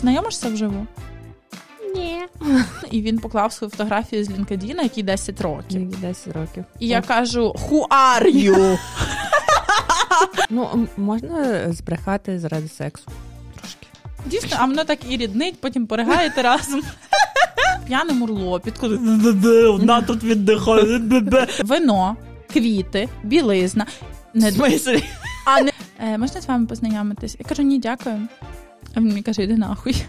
знайомишся вживу? Ні. І він поклав свою фотографію з LinkedIn, який 10 років. Який 10 років. І я кажу: Who are you? Ну, можна збрехати заради сексу. Трошки. Дійсно, а воно так і ріднить, потім поригаєте разом. П'яне мурло, підходить. Одна тут віддихає. Вино, квіти, білизна. Не? А не е, можна з вами познайомитись? Я кажу, ні, дякую. А він мені каже, йди нахуй.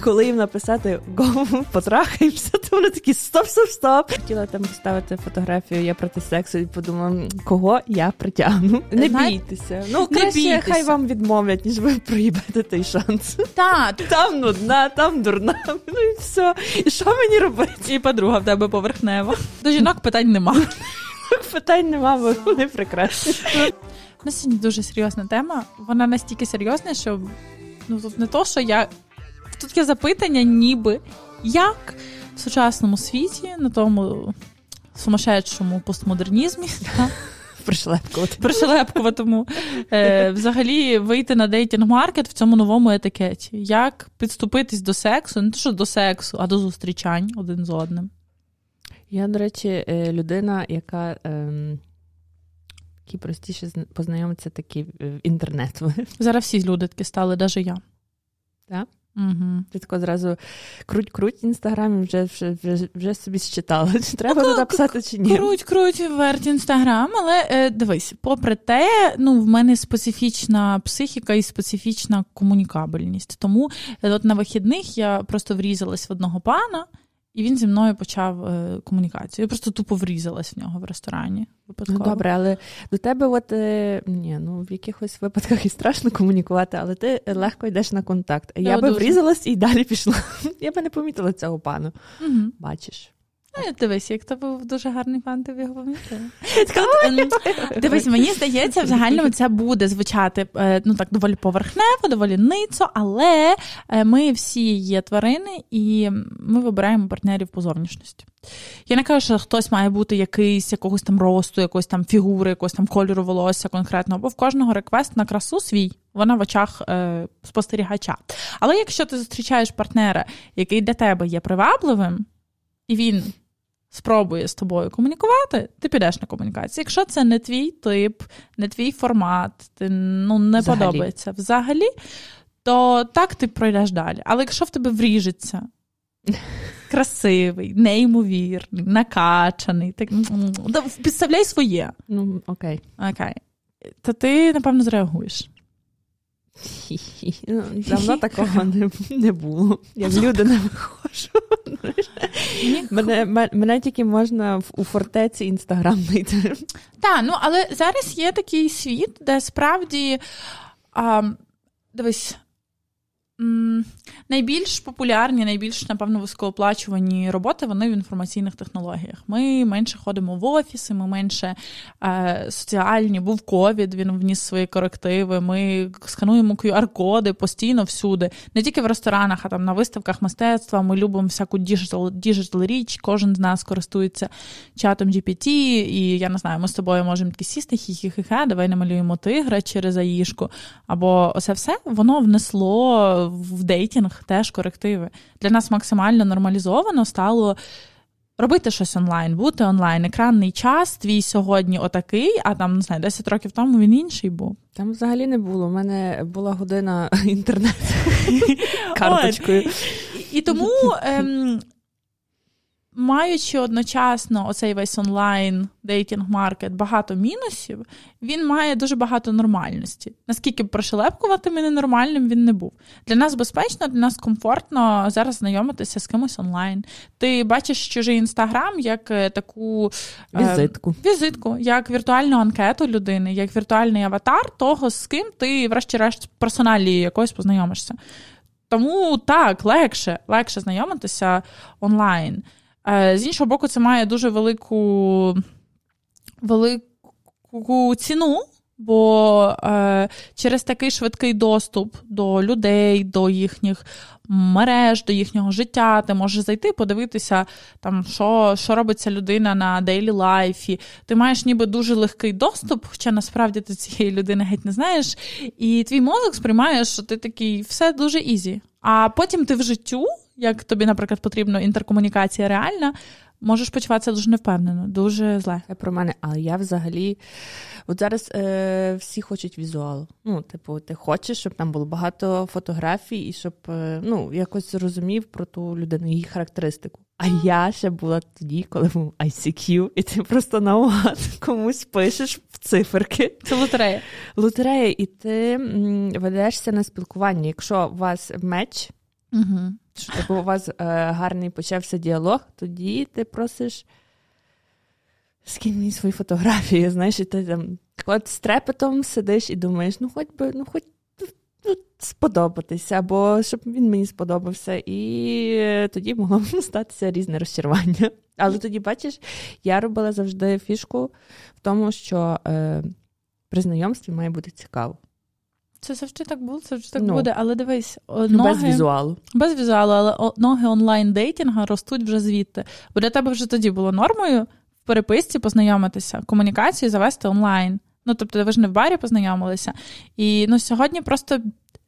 Коли їм написати «Го, потрахаємося, то вони такі стоп, стоп, стоп. Хотіла там поставити фотографію Я проти сексу і подумала, кого я притягну. Не Знає- бійтеся. Ну, Не краще бійтеся. хай вам відмовлять, ніж ви проїбете той шанс. Так, Там нудна, там дурна. Ну і все. І що мені робити? і подруга в тебе поверхнева. До жінок питань нема. Питань нема, бо вони прекрасні. У нас сьогодні дуже серйозна тема. Вона настільки серйозна, що ну тут не то, що я. Тут є запитання, ніби як в сучасному світі, на тому сумасшедшому постмодернізмі, та, Пришлепкувати. пришелепкуватому, е, взагалі вийти на дейтинг-маркет в цьому новому етикеті. Як підступитись до сексу, не то що до сексу, а до зустрічань один з одним. Я, до речі, е, людина, яка. Ем... Які простіше зна- познайомитися такі е, інтернету. Зараз всі люди такі стали, навіть я. Так? Угу. Ти тако зразу круть-круть інстаграм і вже, вже, вже, вже собі считала, чи треба Ну, туди писати, чи ні. Круть, круть, верть інстаграм, але е, дивись, попри те, ну в мене специфічна психіка і специфічна комунікабельність. Тому е, от на вихідних я просто врізалась в одного пана, і він зі мною почав е, комунікацію. Я просто тупо врізалась в нього в ресторані. Ну, Випадково. добре, але до тебе, от е, ні, ну в якихось випадках і страшно комунікувати, але ти легко йдеш на контакт. Я Я би дуже. врізалась і далі пішла. Я би не помітила цього пану. Угу. Бачиш. Ну, дивись, як то був дуже гарний пан, тобі його пам'ятаю. Дивись, мені здається, в загальному це буде звучати е, ну так доволі поверхнево, доволі ницо, але е, ми всі є тварини, і ми вибираємо партнерів по зовнішності. Я не кажу, що хтось має бути якийсь якогось там росту, якоїсь там фігури, якогось там кольору волосся конкретно, бо в кожного реквест на красу свій. Вона в очах е, спостерігача. Але якщо ти зустрічаєш партнера, який для тебе є привабливим, і він спробує з тобою комунікувати, ти підеш на комунікацію. Якщо це не твій тип, не твій формат, ти ну не Взагалі. подобається взагалі, то так ти пройдеш далі. Але якщо в тебе вріжеться красивий, неймовірний, накачаний, так, підставляй своє. Ну, окей. Окей. То ти, напевно, зреагуєш. Ну, Давно такого не, не було. Я в люди не виходжу. Мене, мене тільки можна в- у фортеці інстаграм знайти. Так, ну але зараз є такий світ, де справді а, дивись. Найбільш популярні, найбільш, напевно, високооплачувані роботи вони в інформаційних технологіях. Ми менше ходимо в офіси, ми менше е, соціальні. Був ковід, він вніс свої корективи. Ми скануємо QR-коди постійно всюди, не тільки в ресторанах, а там на виставках мистецтва. Ми любимо всяку digital, digital річ. Кожен з нас користується чатом GPT, і я не знаю, ми з тобою можемо такі сісти, хі-хі-хі, давай намалюємо тигра через аїшку. Або оце все воно внесло в dating теж корективи. Для нас максимально нормалізовано стало. Робити щось онлайн, бути онлайн, екранний час твій сьогодні отакий, а там не знаю, 10 років тому він інший був. Там взагалі не було. У мене була година інтернету карточкою. І, тому, ем, маючи одночасно оцей весь онлайн dating market багато мінусів, він має дуже багато нормальності. Наскільки б прошелепкуватим і ненормальним він не був. Для нас безпечно, для нас комфортно зараз знайомитися з кимось онлайн. Ти бачиш чужий інстаграм як е, таку е, Візитку. візитку, як віртуальну анкету людини, як віртуальний аватар того, з ким ти, врешті-решт, персоналі якось познайомишся. Тому так, легше, легше знайомитися онлайн. Е, З іншого боку, це має дуже велику, велику ціну, бо е, через такий швидкий доступ до людей, до їхніх мереж, до їхнього життя, ти можеш зайти, подивитися, там, що, що робиться людина на daily life і. Ти маєш ніби дуже легкий доступ, хоча насправді ти цієї людини геть не знаєш. І твій мозок сприймає, що ти такий, все дуже easy. А потім ти в життю, як тобі, наприклад, потрібна інтеркомунікація реальна, можеш почуватися дуже невпевнено, дуже зле. Це про мене, але я взагалі. От зараз е, всі хочуть візуал. Ну, типу, ти хочеш, щоб там було багато фотографій, і щоб е, ну, якось зрозумів про ту людину, її характеристику. А я ще була тоді, коли був ICQ, і ти просто наугад комусь пишеш в циферки. Це лотерея. Лотерея, і ти ведешся на спілкування. Якщо у вас меч, Угу. Що типу, у вас е, гарний почався діалог, тоді ти просиш скинь мені свої фотографії, знаєш, і ти там от з трепетом сидиш і думаєш, ну хоч би, ну хоч ну, сподобатися, або щоб він мені сподобався. І тоді могло статися різне розчарування. Але тоді, бачиш, я робила завжди фішку в тому, що е, при знайомстві має бути цікаво. Це завжди так було, це завжди так Ну. буде. Але дивись, Ну, ноги, Без візуалу. без візуалу, але ноги онлайн дейтинга ростуть вже звідти. Бо для тебе вже тоді було нормою в переписці познайомитися, комунікацію завести онлайн. Ну тобто, ви ж не в барі познайомилися. І ну сьогодні просто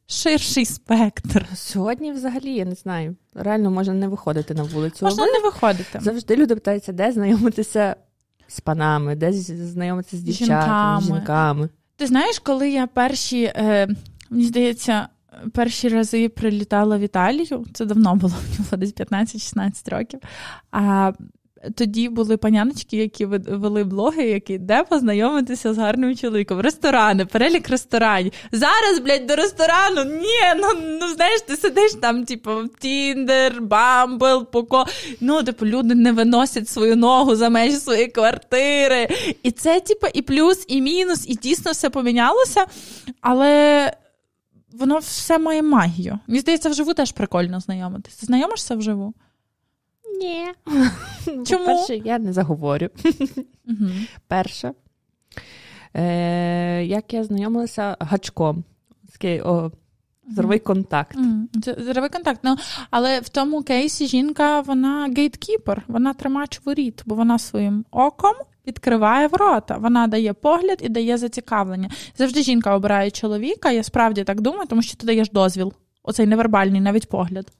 ширший спектр. Сьогодні, взагалі, я не знаю. Реально можна не виходити на вулицю. Можна не виходити. Завжди люди питаються, де знайомитися з панами, де знайомитися з дівчатами, Жінками. з жінками. Ти знаєш, коли я перші, е, мені здається, перші рази прилітала в Італію, це давно було, мені було десь 15-16 років. А тоді були паняночки, які вели блоги, які де познайомитися з гарним чоловіком. Ресторани, перелік ресторанів. Зараз, блядь, до ресторану. Ні, ну, ну знаєш, ти сидиш там, типу, Тіндер, Бамбл, Поко. Ну, типу, люди не виносять свою ногу за межі своєї квартири. І це, типу, і плюс, і мінус, і дійсно все помінялося. Але воно все має магію. Мені здається, вживу теж прикольно знайомитися. Ти знайомишся вживу? Ні. Чому? По-перше, я не заговорю. Угу. Перше, е, як я знайомилася гачком. О, зоровий контакт. Це контакт. Ну, але в тому кейсі жінка, вона гейткіпер, вона тримач воріт, бо вона своїм оком відкриває ворота. Вона дає погляд і дає зацікавлення. Завжди жінка обирає чоловіка, я справді так думаю, тому що ти даєш дозвіл. Оцей невербальний навіть погляд.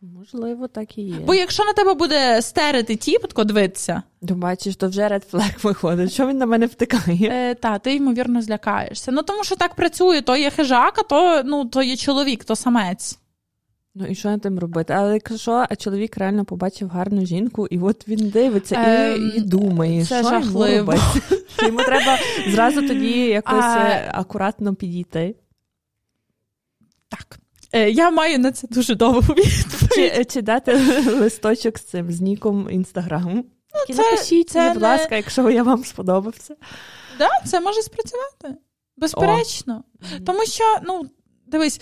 Можливо, так і є. Бо якщо на тебе буде стерити тіп, тако дивитися, Ну, бачиш, то вже ред флег виходить. Що він на мене втикає? е, та ти ймовірно злякаєшся. Ну тому що так працює, то є хижак, а то, ну, то є чоловік, то самець. Ну і що тим робити? Але якщо чоловік реально побачив гарну жінку, і от він дивиться Ем, і, і думає, це що йому жахливо. Що Йому треба зразу тоді якось А- е, акуратно підійти. Так. Е, я маю на це дуже довгу відповідь. Чи, чи дати листочок з цим з ніком інстаграму? Ну, це- Напишіть, це будь не- ласка, якщо я вам сподобався. Да, це може спрацювати. Безперечно. Тому що, ну, дивись,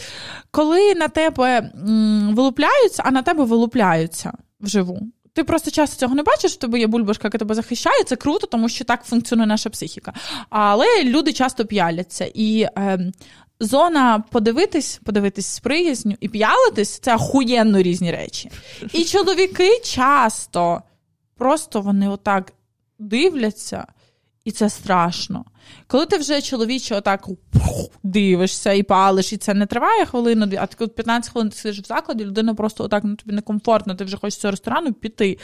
коли на тебе м, вилупляються, а на тебе вилупляються вживу. Ти просто часто цього не бачиш, в тебе є бульбашка, яка тебе захищає, це круто, тому що так функціонує наша психіка. Але люди часто п'яляться. І ем, зона подивитись, подивитись з приязню і п'ялитись це охуєнно різні речі. І чоловіки часто просто вони отак дивляться, і це страшно. Коли ти вже чоловіче отак дивишся і палиш, і це не триває хвилину, а ти от 15 хвилин ти сидиш в закладі, людина просто отак ну, тобі некомфортно, ти вже хочеш з цього ресторану піти.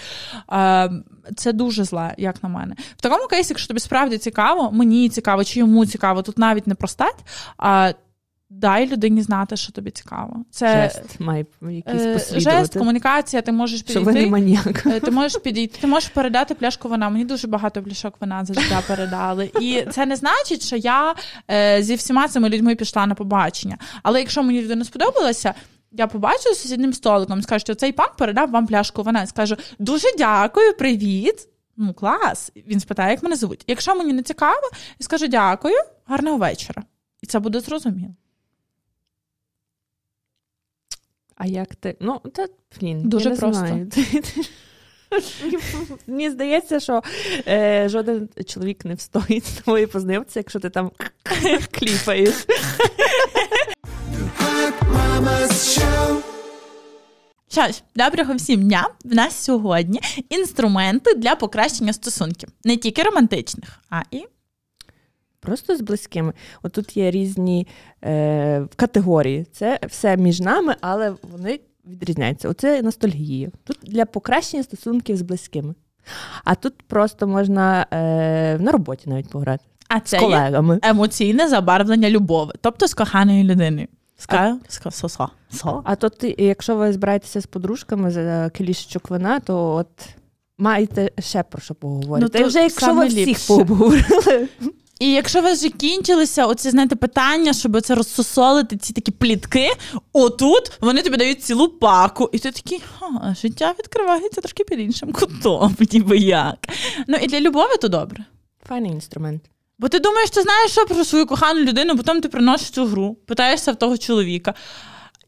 Це дуже зле, як на мене. В такому кейсі, якщо тобі справді цікаво, мені цікаво, чи йому цікаво, тут навіть не простать, дай людині знати, що тобі цікаво. Це Жест має якийсь е, жест, комунікація, ти можеш що ви не підійти. маніяк. Е, Ти можеш підійти, ти можеш передати пляшку вина. Мені дуже багато пляшок вина за життя передали. І це не значить, що я е, зі всіма цими людьми пішла на побачення. Але якщо мені людина сподобалася. Я побачу з сусіднім столиком, скажу, що цей пан передав вам пляшку вина. Скажу дуже дякую, привіт. Ну, клас. Він спитає, як мене звуть. Якщо мені не цікаво, я скажу дякую, гарного вечора. І це буде зрозуміло. А як ти? Ну, та блін, Дуже я не просто. Знаю. Мені здається, що е, жоден чоловік не встоїть з тобою познайомитися, якщо ти там кліпаєш. Що ж, доброго всім дня. В нас сьогодні інструменти для покращення стосунків. Не тільки романтичних, а і просто з близькими. От тут є різні е, категорії. Це все між нами, але вони відрізняються. Оце ностальгія. Тут для покращення стосунків з близькими. А тут просто можна е, на роботі навіть пограти. А З це є емоційне забарвлення любові, тобто з коханою людиною. Ска... Ска... Со, со. А то ти, якщо ви збираєтеся з подружками за кілішечок вина, то от маєте ще про що поговорити. Ну, Та то вже якщо ви всіх ліпше. пообговорили. І якщо у вас вже кінчилися оці, знаєте, питання, щоб це розсосолити, ці такі плітки, отут вони тобі дають цілу паку. І ти такий, а, життя відкривається трошки під іншим кутом, ніби як. Ну і для любові то добре. Файний інструмент. Бо ти думаєш, ти знаєш, що про свою кохану людину, потім ти приносиш цю гру, питаєшся в того чоловіка.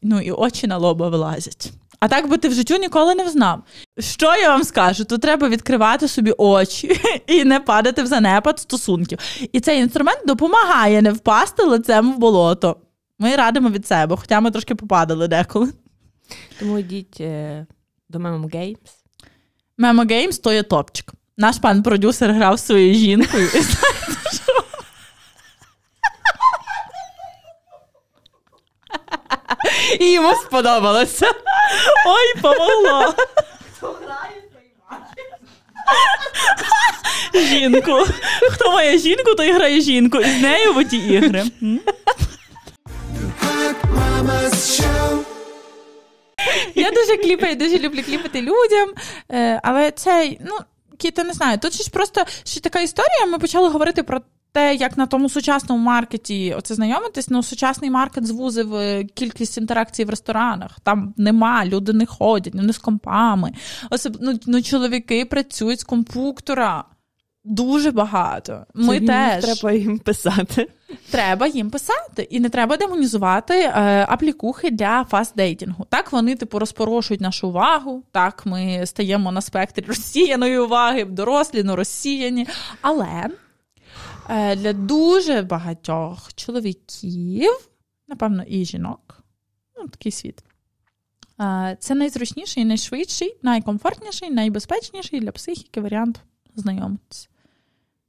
Ну і очі на лоба вилазять. А так би ти в життю ніколи не взнав. Що я вам скажу? То треба відкривати собі очі і не падати в занепад стосунків. І цей інструмент допомагає не впасти лицем в болото. Ми радимо від себе, хоча ми трошки попадали деколи. Тому йдіть е, до Memo Games. Мемо Геймс то є топчик. Наш пан продюсер грав своєю жінкою. І знаєте, що? І йому сподобалося. Ой, помогло. Жінку. Хто має жінку, той грає жінку. І з нею в ті ігри. Я дуже кліпаю, дуже люблю кліпати людям. Е, але це, ну, Кіта, не знаю. Тут ж просто ще така історія. Ми почали говорити про те, як на тому сучасному маркеті оце знайомитись. Ну, сучасний маркет звузив е, кількість інтеракцій в ресторанах. Там нема, люди не ходять, ну не з компами. Особ... Ну, ну, чоловіки працюють з компуктора. Дуже багато. Ми Це теж Треба їм писати. треба їм писати, і не треба демонізувати е, аплікухи для фастдейтингу. Так вони типу розпорошують нашу увагу. Так, ми стаємо на спектрі розсіяної уваги, дорослі, но розсіяні. Але для дуже багатьох чоловіків, напевно, і жінок, ну такий світ. е, Це найзручніший, найшвидший, найкомфортніший, найбезпечніший для психіки варіант знайомитися.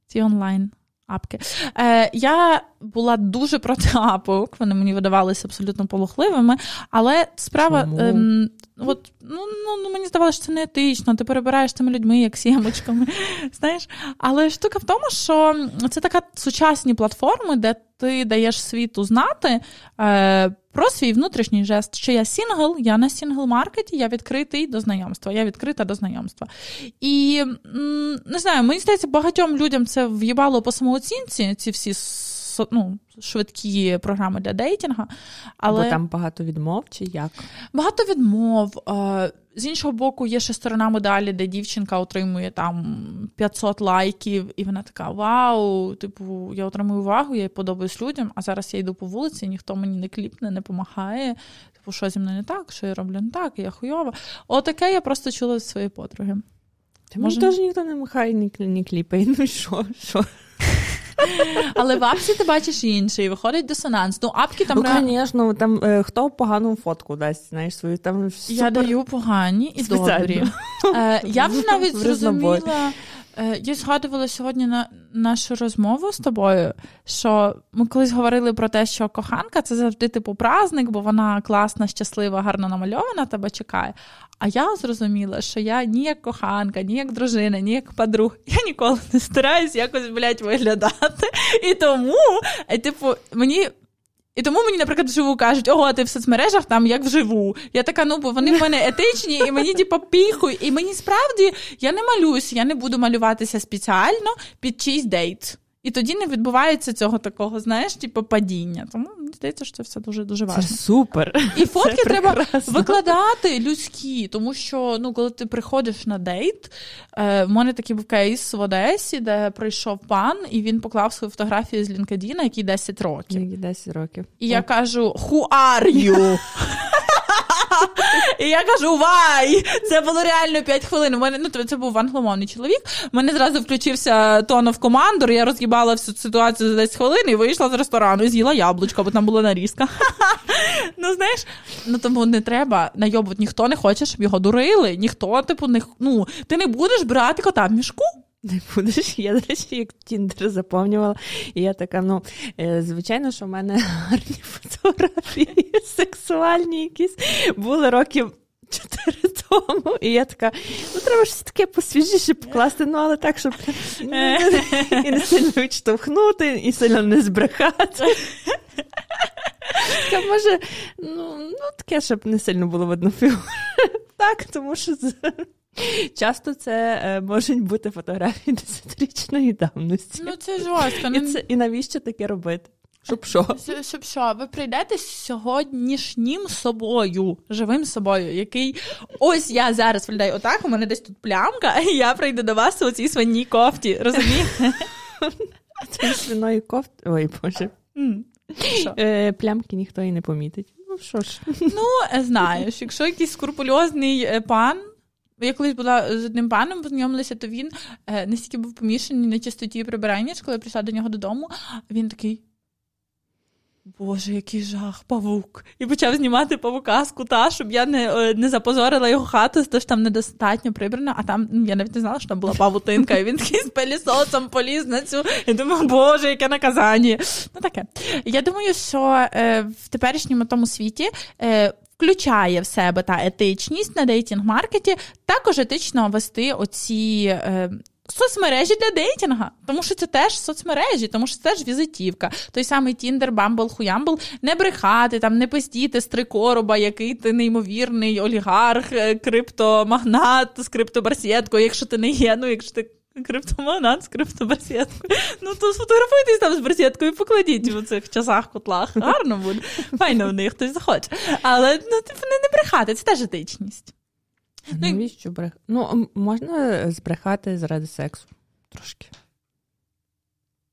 Ці онлайн апки. Е, я була дуже проти апок, вони мені видавалися абсолютно полохливими, але справа. Ем, от, ну, ну, ну, мені здавалося, що це не етично, ти перебираєш тими людьми, як сімочками. Знаєш? Але штука в тому, що це така сучасні платформи, де ти даєш світу знати е, про свій внутрішній жест, що я сінгл, я на single-market і, я відкритий до знайомства, я відкрита до знайомства. І не знаю, мені здається, багатьом людям це в'їбало по самооцінці, ці всі ну, швидкі програми для dating а. Але Бо там багато відмов, чи як? багато відмов. Е, З іншого боку, є ще сторона медалі, де дівчинка отримує там 500 лайків, і вона така: Вау, типу, я отримую увагу, я подобаюсь людям, а зараз я йду по вулиці, ніхто мені не кліпне, не допомагає. Типу, що зі мною не так, що я роблю не так, я хуйова. Отаке я просто чула від своєї подруги. Та Може- мені теж ніхто не махає, ні, ні кліпає. Ну що? що? Але в апсі ти бачиш інший, і виходить дисонанс. Ну, апки там Ну, ре- звісно, там е, хто погану фотку дасть, знаєш, свою там Я супер... даю погані і Спеціально. добрі. Е, я вже навіть зрозуміла. Е, Я згадувала сьогодні на нашу розмову з тобою, що ми колись говорили про те, що коханка це завжди типу праздник, бо вона класна, щаслива, гарно намальована, тебе чекає. А я зрозуміла, що я ні як коханка, ні як дружина, ні як подруг, я ніколи не стараюсь якось, блядь, виглядати. І тому, е, типу, мені. І тому мені, наприклад, вживу кажуть, ого, ти в соцмережах там як вживу. Я така, ну бо вони в мене етичні, і мені типу, піхують. І мені справді я не малююсь, я не буду малюватися спеціально під чийсь дейт. І тоді не відбувається цього такого, знаєш, типу падіння. Тому мені здається, що це все дуже дуже Це супер. І фотки Це треба прекрасно. викладати людські, тому що ну, коли ти приходиш на дейт, е, в мене такий був кейс в Одесі, де прийшов пан, і він поклав свою фотографію з LinkedIn, який 10 років. Тільки 10 років. І я кажу, who are you? І я кажу, вай! Це було реально 5 хвилин. У мене ну це був англомовний чоловік. У мене зразу включився тонов командор. Я роз'їбала всю ситуацію за 10 хвилин і вийшла з ресторану і з'їла яблучко, бо там була нарізка. Ну знаєш, ну тому не треба найобувати. Ніхто не хоче, щоб його дурили. Ніхто, типу, не ну ти не будеш брати кота в мішку. Не будеш, я, до речі, як Тіндер заповнювала. І я така, ну, е, звичайно, що в мене гарні фотографії, сексуальні якісь були років чотири тому. І я така, ну треба ж таке посвіжіше покласти, ну але так, щоб і не сильно відштовхнути, і сильно не збрехати. Така, може, ну, ну таке, щоб не сильно було видно фігуру. Так, тому що часто це е, можуть бути фотографії десятирічної давності. Ну це жорстко. І, це, і навіщо таке робити? Щоб що? Щоб що? Ви прийдете сьогоднішнім собою, живим собою, який ось я зараз виглядаю отак, у мене десь тут плямка, і я прийду до вас у цій свиній кофті. Розумієте? Це свиної кофти. Ой, Боже. Е, Плямки ніхто і не помітить. Ну що ж. Ну, е, знаєш, якщо якийсь скрупульозний е, пан. Я колись була з одним паном, познайомилася, то він е, настільки був помішаний на чистоті прибирання, коли я прийшла до нього додому, він такий. Боже, який жах, павук. І почав знімати павука з кута, щоб я не не запозорила його хату, тож там недостатньо прибрано, а там я навіть не знала, що там була павутинка, і він такий з пелісосом поліз на цю. І думаю, боже, яке наказання. Ну таке. Я думаю, що е, в теперішньому тому світі. Е, Включає в себе та етичність на дейтінг-маркеті, також етично вести оці е, соцмережі для dating а, тому що це теж соцмережі, тому що це ж візитівка. Той самий Тіндер, Бамбл, Хуямбл, не брехати, там не пиздіти з три короба, який ти неймовірний олігарх, е, криптомагнат з криптобарсеткою, якщо ти не є, ну якщо ти. Криптомагнат з криптобарсеткою. Ну, то сфотографуйтесь там з барсеткою і покладіть у цих часах котлах. Гарно буде. Файно в них хтось захоче. Але ну, типу, не, не брехати, це теж етичність. Ну, Навіщо брех... Ну, можна збрехати заради сексу трошки.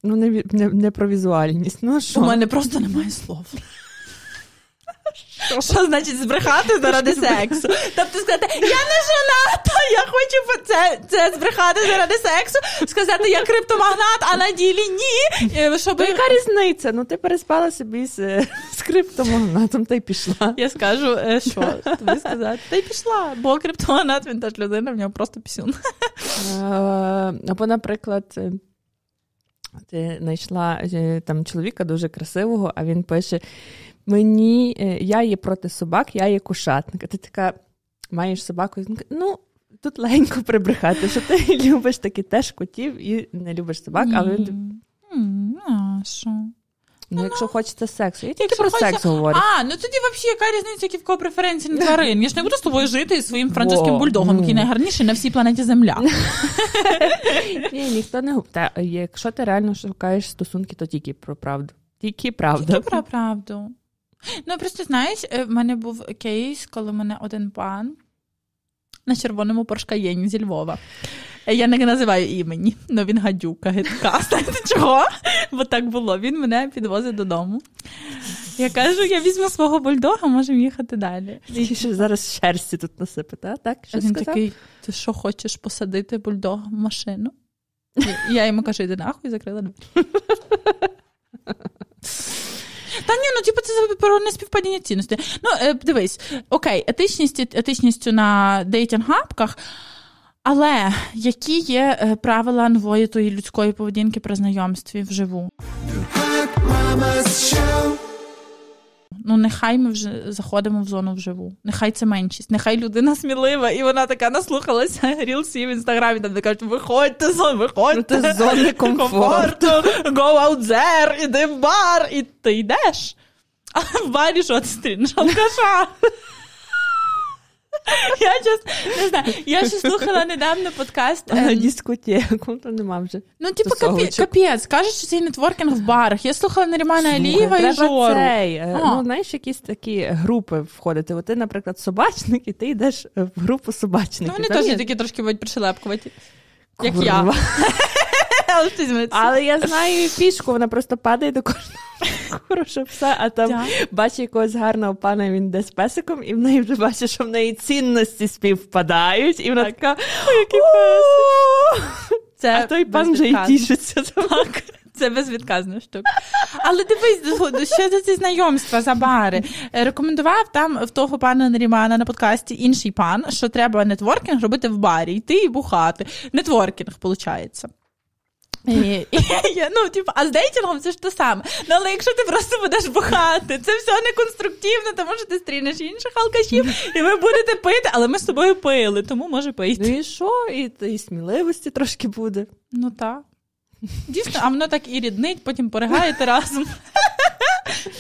Ну, не не, не про візуальність. Ну, що? У мене просто немає слов. Що? Значить збрехати заради сексу? Тобто сказати, я не жоната, я хочу це це збрехати заради сексу, сказати, я криптомагнат, а на ділі ні. Е, щоб... То яка різниця? Ну ти переспала собі з, з криптомагнатом та й пішла. Я скажу, е, що тобі сказати, та й пішла, бо криптомагнат він теж людина, в нього просто пісюн. Е, або, наприклад. Ти знайшла там чоловіка дуже красивого, а він пише: мені е, я є проти собак, я є кушатник. Ти така маєш собаку, ну. Тут легенько прибрехати, що ти любиш таки теж котів і не любиш собак, але що? Ну, якщо хочеться сексу. Я тільки про хочеться... секс говорю. А, ну тоді взагалі яка різниця, які в кого преференції на тварин? Я ж не буду з тобою жити зі своїм французьким бульдогом, який найгарніший на всій планеті Земля. Ні, ніхто не Та, Якщо ти реально шукаєш стосунки, то тільки про правду. Тільки правда. Тільки про правду. Ну, просто знаєш, е, в мене був кейс, коли мене один пан на червоному поршкаєні зі Львова. Е, я не називаю імені, але він гадюка, гидка. Знаєте чого? Бо так було. Він мене підвозить додому. Я кажу, я візьму свого бульдога, можемо їхати далі. Що зараз шерсті тут насипати, так? Що Він сказав? такий, ти що хочеш посадити бульдога в машину? Я йому кажу, іди нахуй, закрила двері. Та ні, ну типу, це про неспівпадіння цінностей. Ну, е, дивись, окей, етичність етичністю на дейтинг-гапках, але які є е, правила нової тої людської поведінки при знайомстві вживу? Ну, нехай ми вже заходимо в зону вживу. Нехай це меншість, нехай людина смілива, і вона така наслухалася рілсі в інстаграмі, там де кажуть, виходьте з виходьте з зони комфорту, go out there, іди в бар, і ти йдеш. А в барі що ти стрінеш? Алкаша. Я just, не знаю, я ще слухала недавно подкаст. На ем... дискотеку, то нема вже. Ну, типу, капі... капець, кажуть, що це нетворкінг в барах. Я слухала Нарімана Алієва і Жору. Цей, е, ну, знаєш, якісь такі групи входити. От ти, наприклад, собачник, і ти йдеш в групу собачників. Ну, вони теж є... такі трошки будуть пришелепкувати. Як я. Але я знаю пішку, вона просто падає до кожного хорошого пса, а там бачить якогось гарного пана, він де з песиком, і в неї вже бачить, що в неї цінності співпадають, і вона така, який. Це а той пан вже й тішиться. Так. Це безвідказна штука. Але дивись, що це ці знайомства за бари. Рекомендував там в того пана Нарімана на подкасті інший пан, що треба нетворкінг робити в барі, йти і бухати. Нетворкінг, виходить. І, і, ну, типу, А з дейтингом це ж те саме. Ну, але якщо ти просто будеш бухати, це все неконструктивно, тому що ти стрінеш інших алкашів, і ви будете пити, але ми з тобою пили, тому може пити. Ну і що? І, і сміливості трошки буде. Ну так. Дійсно, а воно так і ріднить, потім поригаєте разом.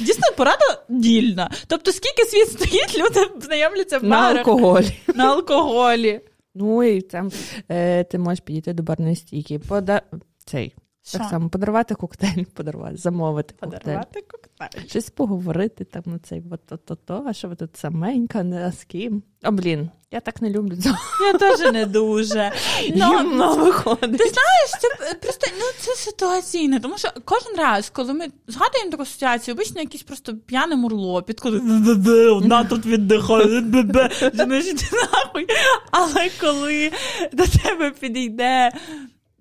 Дійсно, порада дільна. Тобто, скільки світ стоїть, люди знайомляться в барах. На алкоголі. На алкоголі. Ну і там е, ти можеш підійти до барної стійки. Пода... Цей. Що? Так само подарувати коктейль, подарувати, замовити. Подарувати коктейль. Щось поговорити там на цей от то, то, а що ви тут саменька, не з ким. О, блін, я так не люблю цього. Я теж не дуже. Но, Но виходить. Ти знаєш, це просто ну, це ситуаційне, тому що кожен раз, коли ми згадуємо таку ситуацію, обично якийсь просто п'яне мурло, підходить, одна тут віддихає, нахуй. Але коли до тебе підійде.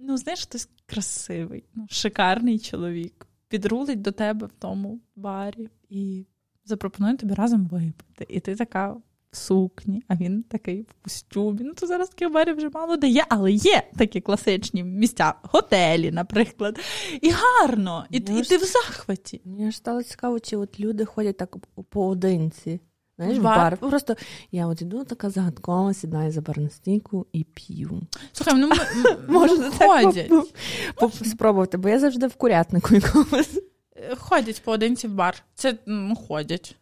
Ну, знаєш, хтось красивий, ну, шикарний чоловік. Підрулить до тебе в тому барі і запропонує тобі разом випити. І ти така в сукні, а він такий в костюмі. Ну, то зараз такі барі вже мало дає, але є такі класичні місця, готелі, наприклад. І гарно, і, і ти в захваті. Мені ж стало цікаво, чи от люди ходять так поодинці. Знаєш, в бар. Просто я от іду така загадкова, сідаю за барну стійку і п'ю. Слухай, ну може ходять. спробувати, бо я завжди в курятнику якомусь. Е, ходять поодинці в бар. Це ну, ходять.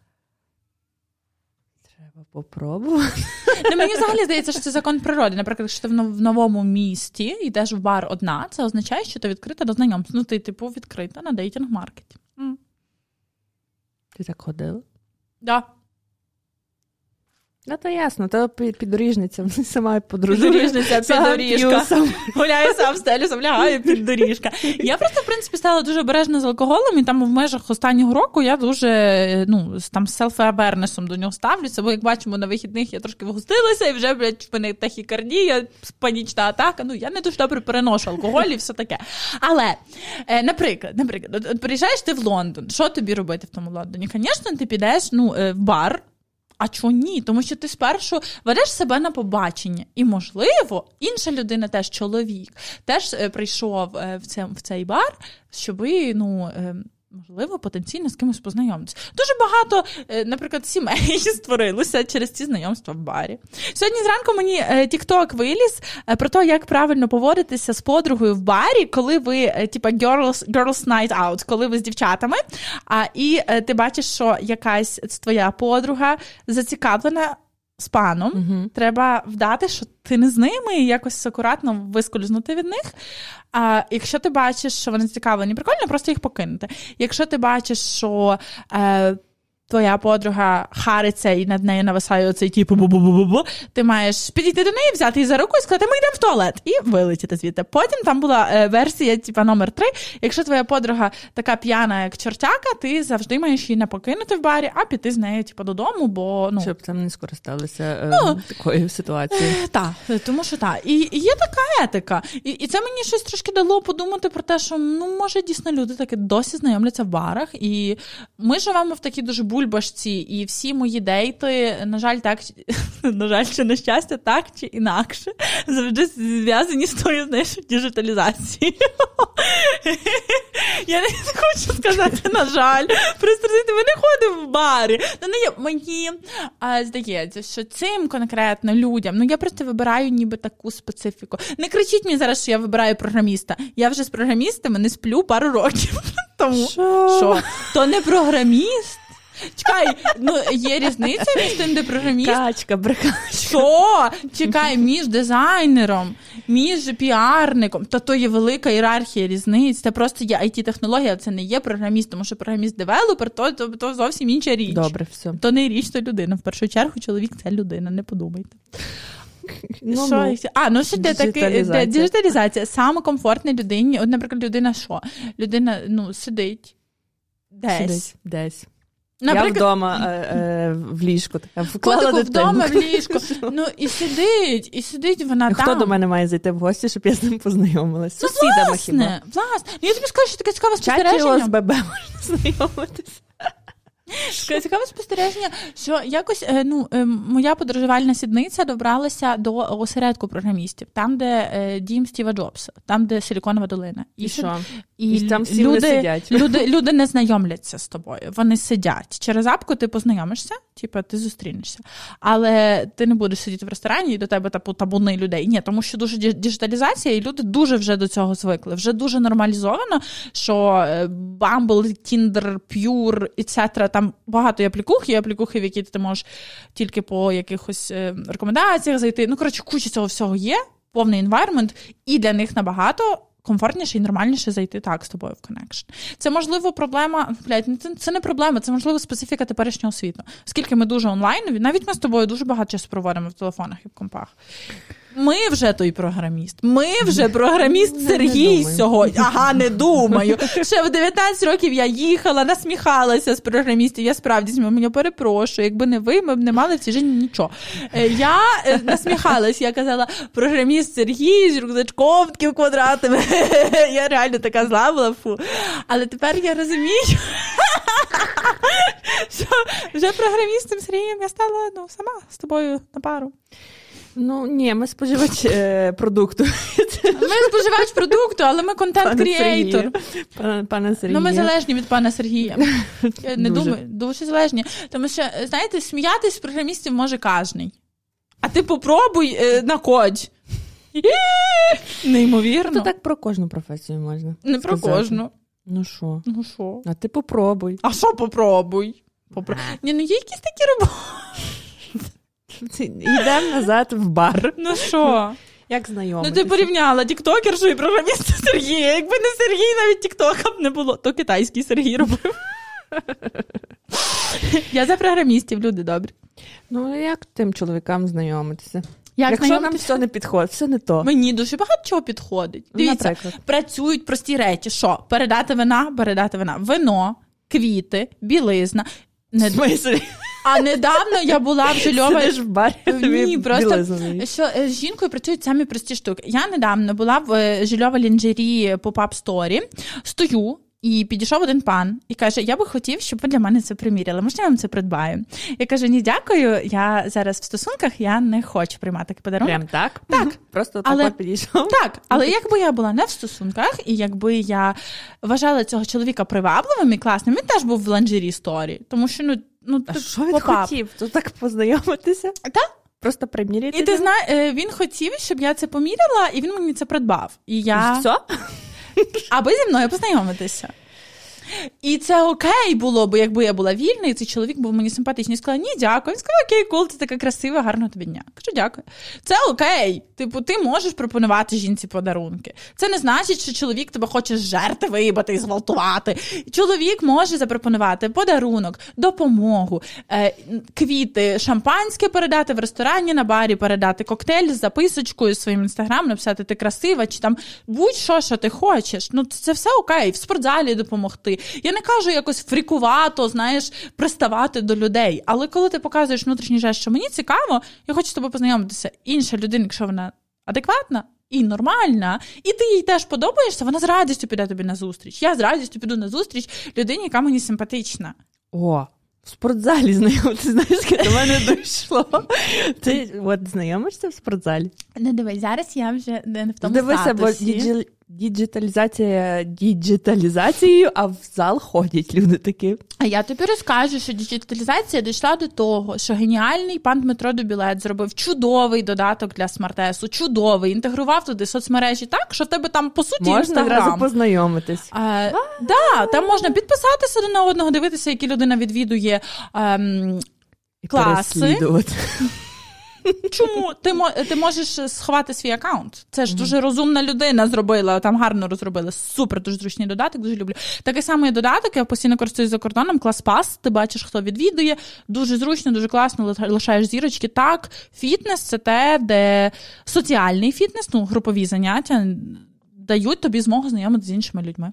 Треба попробувати. Ну, Мені взагалі здається, що це закон природи. Наприклад, якщо ти в новому місті йдеш в бар одна, це означає, що ти відкрита до знайомств. Ну, ти, типу, відкрита на дейтинг-маркеті. Ти так ходила? Так. Да. Ну, то ясно, то піддоріжниця сама подружує. Піддоріжниця, піддоріжка. Гуляє сам стелю, сам лягає піддоріжка. Я просто, в принципі, стала дуже обережна з алкоголем, і там в межах останнього року я дуже ну, там з селф-авернесом до нього ставлюся, бо, як бачимо, на вихідних я трошки вгустилася, і вже, блядь, в мене тахікардія, панічна атака. Ну, я не дуже добре переношу алкоголь і все таке. Але, е, наприклад, наприклад, от, от приїжджаєш ти в Лондон, що тобі робити в тому Лондоні? Звісно, ти підеш ну, е, в бар. А чого ні? Тому що ти спершу ведеш себе на побачення, і, можливо, інша людина, теж чоловік, теж е, прийшов е, в цей, в цей бар, щоби ну. Е, можливо, потенційно з кимось познайомитися. Дуже багато, наприклад, сімей створилося через ці знайомства в барі. Сьогодні зранку мені Тікток виліз про те, як правильно поводитися з подругою в барі, коли ви, типа, girls, girls night out, коли ви з дівчатами, а і ти бачиш, що якась твоя подруга зацікавлена з паном. uh Треба вдати, що ти не з ними і якось акуратно вискользнути від них. А якщо ти бачиш, що вони зацікавлені, прикольно, просто їх покинути. Якщо ти бачиш, що. Е, твоя подруга хариться і над нею нависає оцей типу бу-бу-бу-бу-бу, ти маєш підійти до неї, взяти її за руку і сказати, ми йдемо в туалет, і вилетіти звідти. Потім там була е, версія, типу, номер три. Якщо твоя подруга така п'яна, як чортяка, ти завжди маєш її не покинути в барі, а піти з нею, типу, додому, бо ну щоб там не скористалися е, ну, такою ситуацією. Е, так, тому що так. І, і є така етика. І і це мені щось трошки дало подумати про те, що ну може дійсно люди таки досі знайомляться в барах, і ми живемо в такій дуже буль бульбашці, і всі мої дейти, на жаль, так на жаль, чи на щастя, так чи інакше, завжди зв'язані з тою знаєш, діджиталізацією. Я не хочу сказати, на жаль, пристрасити, ми не ходимо в барі. Ну, не є мені а, здається, що цим конкретно людям, ну я просто вибираю ніби таку специфіку. Не кричіть мені зараз, що я вибираю програміста. Я вже з програмістами не сплю пару років. Тому що то не програміст. Чекай, ну є різниця між тим, де програміст. Качка, брикачка. Що? Чекай, між дизайнером, між піарником. Та то є велика ієрархія різниць. Це просто є it технологія це не є програміст, тому що програміст-девелопер то, то, то зовсім інша річ. Добре, все. То не річ, то людина. В першу чергу чоловік це людина, не подумайте. Ну, що? Ну, а, ну ще де таки діджиталізація. Саме комфортне людині. От, наприклад, людина що? Людина ну, сидить десь. Сидить десь. Я вдома е, е, в ліжку така вклала Котику дитину. вдома в ліжку. Ну і сидить, і сидить вона там. Хто до мене має зайти в гості, щоб я з ним познайомилась? Сусідами Ну, сусідами хіба? власне, власне. Ну, я тобі скажу, що таке цікаве спостереження. ОСББ можна знайомитися. Цікаве спостереження, що якось е, ну, е, моя подорожувальна сідниця добралася до осередку програмістів, там, де е, дім Стіва Джобса, там, де Силіконова долина. І що? І, І там люди, сидять. Люди, люди не знайомляться з тобою, вони сидять. Через апку ти познайомишся, типу, ти зустрінешся. Але ти не будеш сидіти в ресторані і до тебе типу, табуни людей. Ні, тому що дуже діджиталізація, і люди дуже вже до цього звикли. Вже дуже нормалізовано, що Bumble, Tinder, Pure, etc. Там багато є аплікух, є аплікухи, в які ти можеш тільки по якихось е, рекомендаціях зайти. Ну, коротше, куча цього всього є, повний environment, і для них набагато комфортніше і нормальніше зайти так з тобою в connection. Це можливо проблема. Блядь, ну, це, це не проблема, це можливо специфіка теперішнього світу. Оскільки ми дуже онлайнові, навіть ми з тобою дуже багато часу проводимо в телефонах і в компах. Ми вже той програміст. Ми вже програміст Сергій сьогодні. Ага, не думаю. Ще в 19 років я їхала, насміхалася з програмістів. Я справді мене перепрошую. Якби не ви, ми б не мали в цій житті нічого. Е, Я е, насміхалась, я казала, програміст Сергій з рюкзачком таким квадратами. Я реально така зла була. Фу. Але тепер я розумію, що вже програмістом Сергієм я стала ну, сама з тобою на пару. Ну ні, ми споживач е, продукту. Ми споживач продукту, але ми контент-кріейтор. Пане, пане Сергію. Ну, ми залежні від пана Сергія. Я не Дуже. думаю, дуже залежні. Тому що, знаєте, сміятись з програмістів може кожний. А ти попробуй е, на кодь. Неймовірно. То так про кожну професію можна. Не про сказати. кожну. Ну що? Ну що? А ти попробуй. А що попробуй? Попро... Ні, ну є якісь такі роботи. Йдемо назад в бар. Ну що? Як Ну ти порівняла тіктокершу і програміста Сергія. Якби не Сергій, навіть тіктока б не було. То китайський Сергій робив. Я за програмістів, люди добрі. Ну як тим чоловікам знайомитися? Як Якщо нам все не підходить, все не то. Мені дуже багато чого підходить. Дивіться, Наприклад. працюють прості речі. Що? Передати вина, передати вина. Вино, квіти, білизна. Не... В смислі? А недавно я була в Жильова. Сидиш в барі, Ні, просто що е, з жінкою працюють самі прості штуки. Я недавно була в е, Жильова лінжері по пап сторі. стою. І підійшов один пан і каже: Я би хотів, щоб ви для мене це приміряли. Можна я вам це придбаю? Я кажу: ні, дякую. Я зараз в стосунках, я не хочу приймати такий подарунок. Прям так? Так. Просто Але- так підійшов. Так, але якби я була не в стосунках, і якби я вважала цього чоловіка привабливим і класним, він теж був в ланжері сторі. Тому що ну, ну А що він хотів? То так познайомитися? Так. Просто приміряти? І ти знаєш, він хотів, щоб я це поміряла, і він мені це придбав. І я Все? Аби зі мною познайомитися. І це окей було, бо якби я була вільна, і цей чоловік був мені симпатичний, і сказала, ні, дякую. Він сказав, окей, кул, ти така красива, гарного тобі дня. Кажу, дякую. Це окей. Типу, ти можеш пропонувати жінці подарунки. Це не значить, що чоловік тебе хоче жерти виїбати і зґвалтувати. Чоловік може запропонувати подарунок, допомогу, е, квіти, шампанське передати в ресторані, на барі передати коктейль з записочкою своїм інстаграм, написати ти красива, чи там будь-що, що ти хочеш. Ну це все окей, в спортзалі допомогти. Я не кажу якось фрікувато, знаєш, приставати до людей. Але коли ти показуєш внутрішній жест, що мені цікаво, я хочу з тобою познайомитися. Інша людина, якщо вона адекватна. І нормальна, і ти їй теж подобаєшся, вона з радістю піде тобі на зустріч. Я з радістю піду на зустріч людині, яка мені симпатична. О, в спортзалі знайомитися, знаєш, яке до мене дійшло. Ти от знайомишся в спортзалі? Не дивись, зараз я вже не в тому Дивися, бо статусі. діджи- діджиталізація діджиталізацією, а в зал ходять люди такі. А я тобі розкажу, що діджиталізація дійшла до того, що геніальний пан Дмитро Дубілет зробив чудовий додаток для смартесу, чудовий, інтегрував туди соцмережі так, що в тебе там по суті Можна інстаграм. одразу познайомитись. А, да, там можна підписатися один на одного, дивитися, які людина відвідує. Ем, І класи. чому ти, ти можеш сховати свій аккаунт? Це ж дуже розумна людина зробила, там гарно розробили. Супер, дуже зручний додаток, дуже люблю. Такий самий додаток, я постійно користуюсь за кордоном, клас-пас, ти бачиш, хто відвідує. Дуже зручно, дуже класно, лишаєш зірочки. Так, фітнес це те, де соціальний фітнес, ну, групові заняття дають тобі змогу знайомитися з іншими людьми.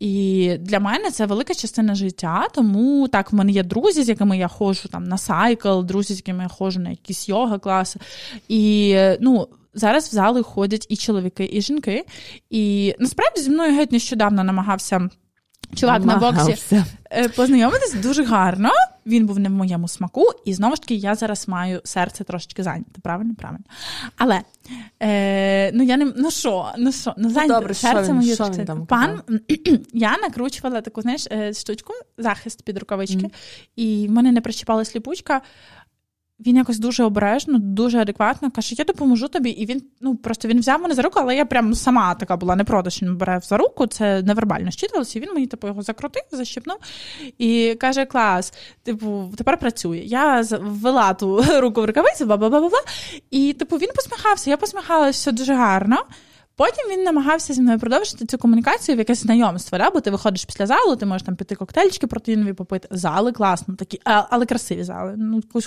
І для мене це велика частина життя. Тому так, в мене є друзі, з якими я ходжу там на сайкл, друзі, з якими я ходжу на якісь йога класи. І ну. Зараз в зали ходять і чоловіки, і жінки. І насправді зі мною геть нещодавно намагався чувак намагався. на боксі е, познайомитись дуже гарно. Він був не в моєму смаку, і знову ж таки, я зараз маю серце трошечки зайняте. Правильно, правильно. Але е, ну я не ну що, ну що, ну зайняте Добре, серце моє що він там пан. Я накручувала таку, знаєш, е, штучку, захист під рукавички, mm. і в мене не прищипалась ліпучка. Він якось дуже обережно, дуже адекватно каже: Я допоможу тобі. І він ну просто він взяв мене за руку, але я прям сама така була не що він бере за руку. Це невербально щитувалося. І він мені типу його закрутив, защипнув і каже: Клас, типу, тепер працює. Я ввела ту руку в рукавицю, ба-ба-ба-ба-ба. І типу він посміхався. Я посміхалася все дуже гарно. Потім він намагався зі мною продовжити цю комунікацію в якесь знайомство. Да? Бо ти виходиш після залу, ти можеш там піти коктейльчики протеїнові попити. Зали класно, такі, але красиві зали. Ну, якусь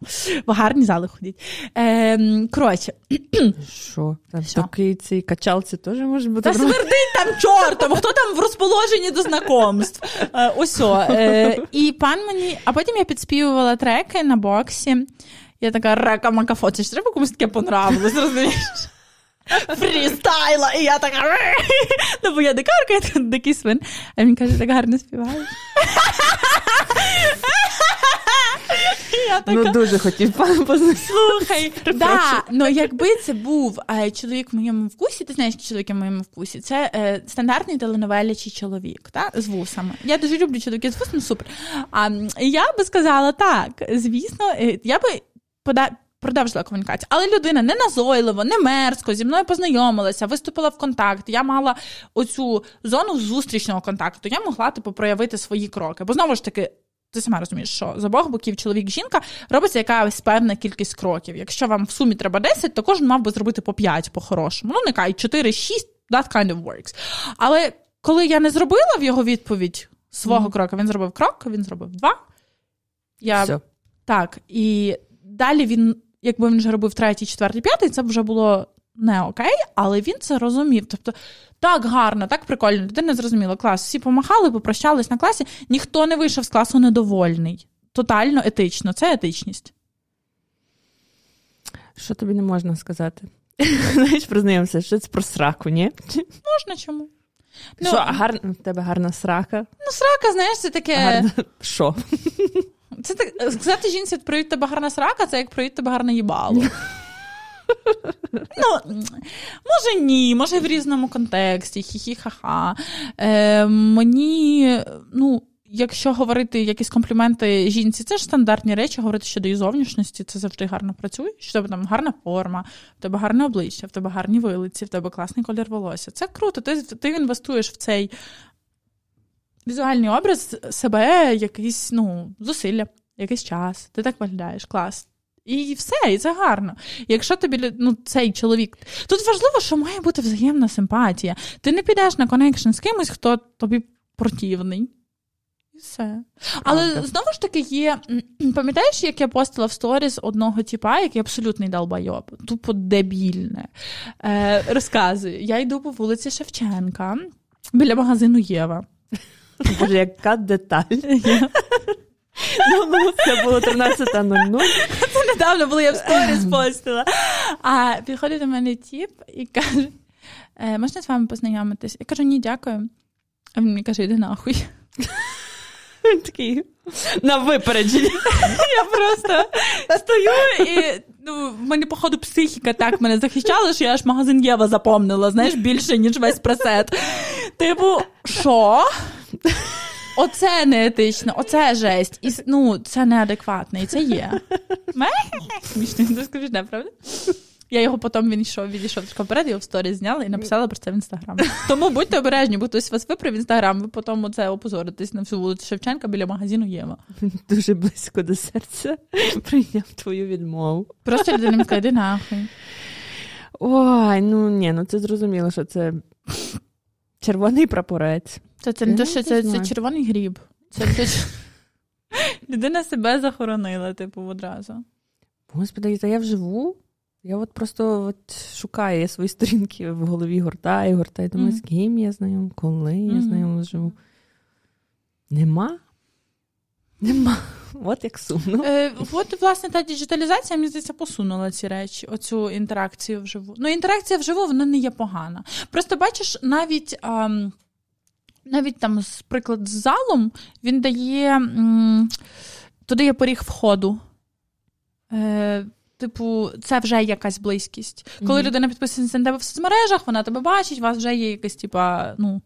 в гарні зали ходять. Е, Коротше. Що? Там Що? такий цей качалці теж може бути. Та смердить там чортом, хто там в розположенні до знакомств. Е, ось. Е, і пан мені, а потім я підспівувала треки на боксі. Я така рака макафо, це ж треба комусь таке понравилось, розумієш? Фрістайла, і я така. Ну, бо я дикарка, я така дикий свин. А він каже, так гарно співаєш. Я така... Ну, дуже хотів пан Слухай, да, ну якби це був е, чоловік в моєму вкусі, ти знаєш, чоловік в моєму вкусі, це е, стандартний теленовелячий чоловік, та, з вусами. Я дуже люблю чоловіків з вусами, супер. А я би сказала так, звісно, е, я би пода. Продовжила комунікацію, але людина не назойливо, не мерзко, зі мною познайомилася, виступила в контакт. Я мала оцю зону зустрічного контакту. Я могла типу проявити свої кроки. Бо знову ж таки, ти сама розумієш, що з обох боків чоловік-жінка робиться якась певна кількість кроків. Якщо вам в сумі треба 10, то кожен мав би зробити по 5 по-хорошому. Ну, нехай 4, 6, that kind of works. Але коли я не зробила в його відповідь свого mm-hmm. кроку, він зробив крок, він зробив два. Я... Все. Так, і далі він, якби він вже робив третій, четвертий, п'ятий, це вже було не окей, але він це розумів. Тобто, так гарно, так прикольно. Людина зрозуміла клас. Всі помахали, попрощались на класі. Ніхто не вийшов з класу недовольний. Тотально етично. Це етичність. Що тобі не можна сказати? Знаєш, признаємося, що це про сраку, ні? Можна чому? Ну, Що, гар... в тебе гарна срака? Ну, срака, знаєш, це таке. Гарна... Що? Це так сказати жінці, привіт тебе гарна срака, це як привіт тебе гарне їбало. Ну, Може, ні, може в різному контексті, хі-хі-ха-ха. Е, Мені, ну, якщо говорити якісь компліменти жінці, це ж стандартні речі, говорити щодо її зовнішності, це завжди гарно працює. Що тебе там гарна форма, в тебе гарне обличчя, в тебе гарні вилиці, в тебе класний колір волосся. Це круто. Ти, ти інвестуєш в цей. Візуальний образ себе, якісь ну, зусилля, якийсь час. Ти так виглядаєш, клас. І все, і це гарно. Якщо тобі ну, цей чоловік. Тут важливо, що має бути взаємна симпатія. Ти не підеш на connection з кимось, хто тобі противний. І все. Але знову ж таки є. Пам'ятаєш, як я постила в сторіс одного типа, який абсолютний долбайоб, тупо дебільне. Е, Розказую, я йду по вулиці Шевченка біля магазину Єва. Яка деталь. Ну, ну, Це було 13.00. Це недавно було, я в сторіс постила. А підходить до мене тіп і каже: «Е, можна з вами познайомитись? Я кажу, ні, дякую. А він мені каже, йди нахуй. Він такий на випередження. Я просто стою і ну, в мене, походу, психіка так мене захищала, що я аж магазин Єва запомнила, знаєш, більше, ніж весь пресет. Типу, що? Оце не етично, оце жесть. І, ну, Це неадекватно, і це є. Смішно, не скажеш, правда? Я його потім він йшов, відійшов трішки вперед, його в сторі зняла і написала про це в інстаграм. Тому будьте обережні, бо хтось вас виправ в інстаграм, ви потім це опозоритесь на всю вулицю Шевченка біля магазину Єва. Дуже близько до серця прийняв твою відмову. Просто людина сказала, нахуй. Ой, ну ні, ну це зрозуміло, що це червоний прапорець. Це це не те, що це, це червоний гріб. Це, це Людина себе захоронила, типу, одразу. Господи, та я вживу. Я от просто от шукаю я свої сторінки в голові гортаю, гортаю, думаю, з ким я знайом, коли я знайом живу. Нема? Нема. От як сумно. Е, От, власне, та діджиталізація, мені здається, посунула ці речі, оцю інтеракцію вживу. Ну, інтеракція вживу, вона не є погана. Просто бачиш, навіть. А, навіть там, приклад, з залом він дає м, туди є поріг входу. Е, Типу, це вже якась близькість. Коли mm-hmm. людина підписується на тебе в соцмережах, вона тебе бачить, у вас вже є якась, типа, ну,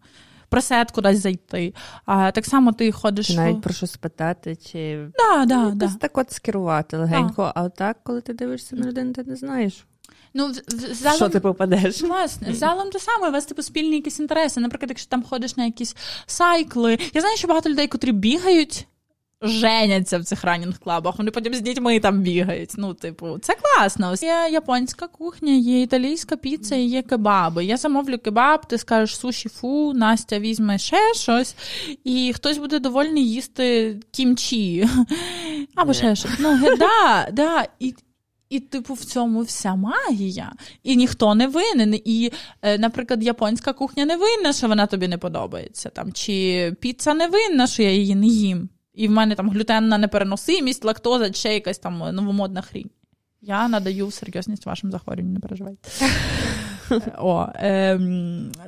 пресет кудись зайти. А так само ти ходиш. Чи навіть про що спитати, чи да, да, ну, да. так от скерувати легенько, да. а так, коли ти дивишся на людину, ти не знаєш. Ну, в, залом, Що ти попадеш? Власне, залом те саме, у вас типу спільні якісь інтереси. Наприклад, якщо там ходиш на якісь сайкли. Я знаю, що багато людей, котрі бігають, женяться в цих ранінг клабах, вони потім з дітьми там бігають. Ну, типу, це класно. Ось Є японська кухня, є італійська піца, і є кебаби. Я замовлю кебаб, ти скажеш суші фу, Настя візьме ще щось, і хтось буде довольний їсти кімчі. Або ще щось. Ну, да, да. І, і, типу, в цьому вся магія. І ніхто не винен. І, е, наприклад, японська кухня не винна, що вона тобі не подобається. Там, Чи піца не винна, що я її не їм. І в мене там глютенна непереносимість, лактоза, чи ще якась там новомодна хрінь. Я надаю серйозність вашим захворюванням, не переживайте. О, е,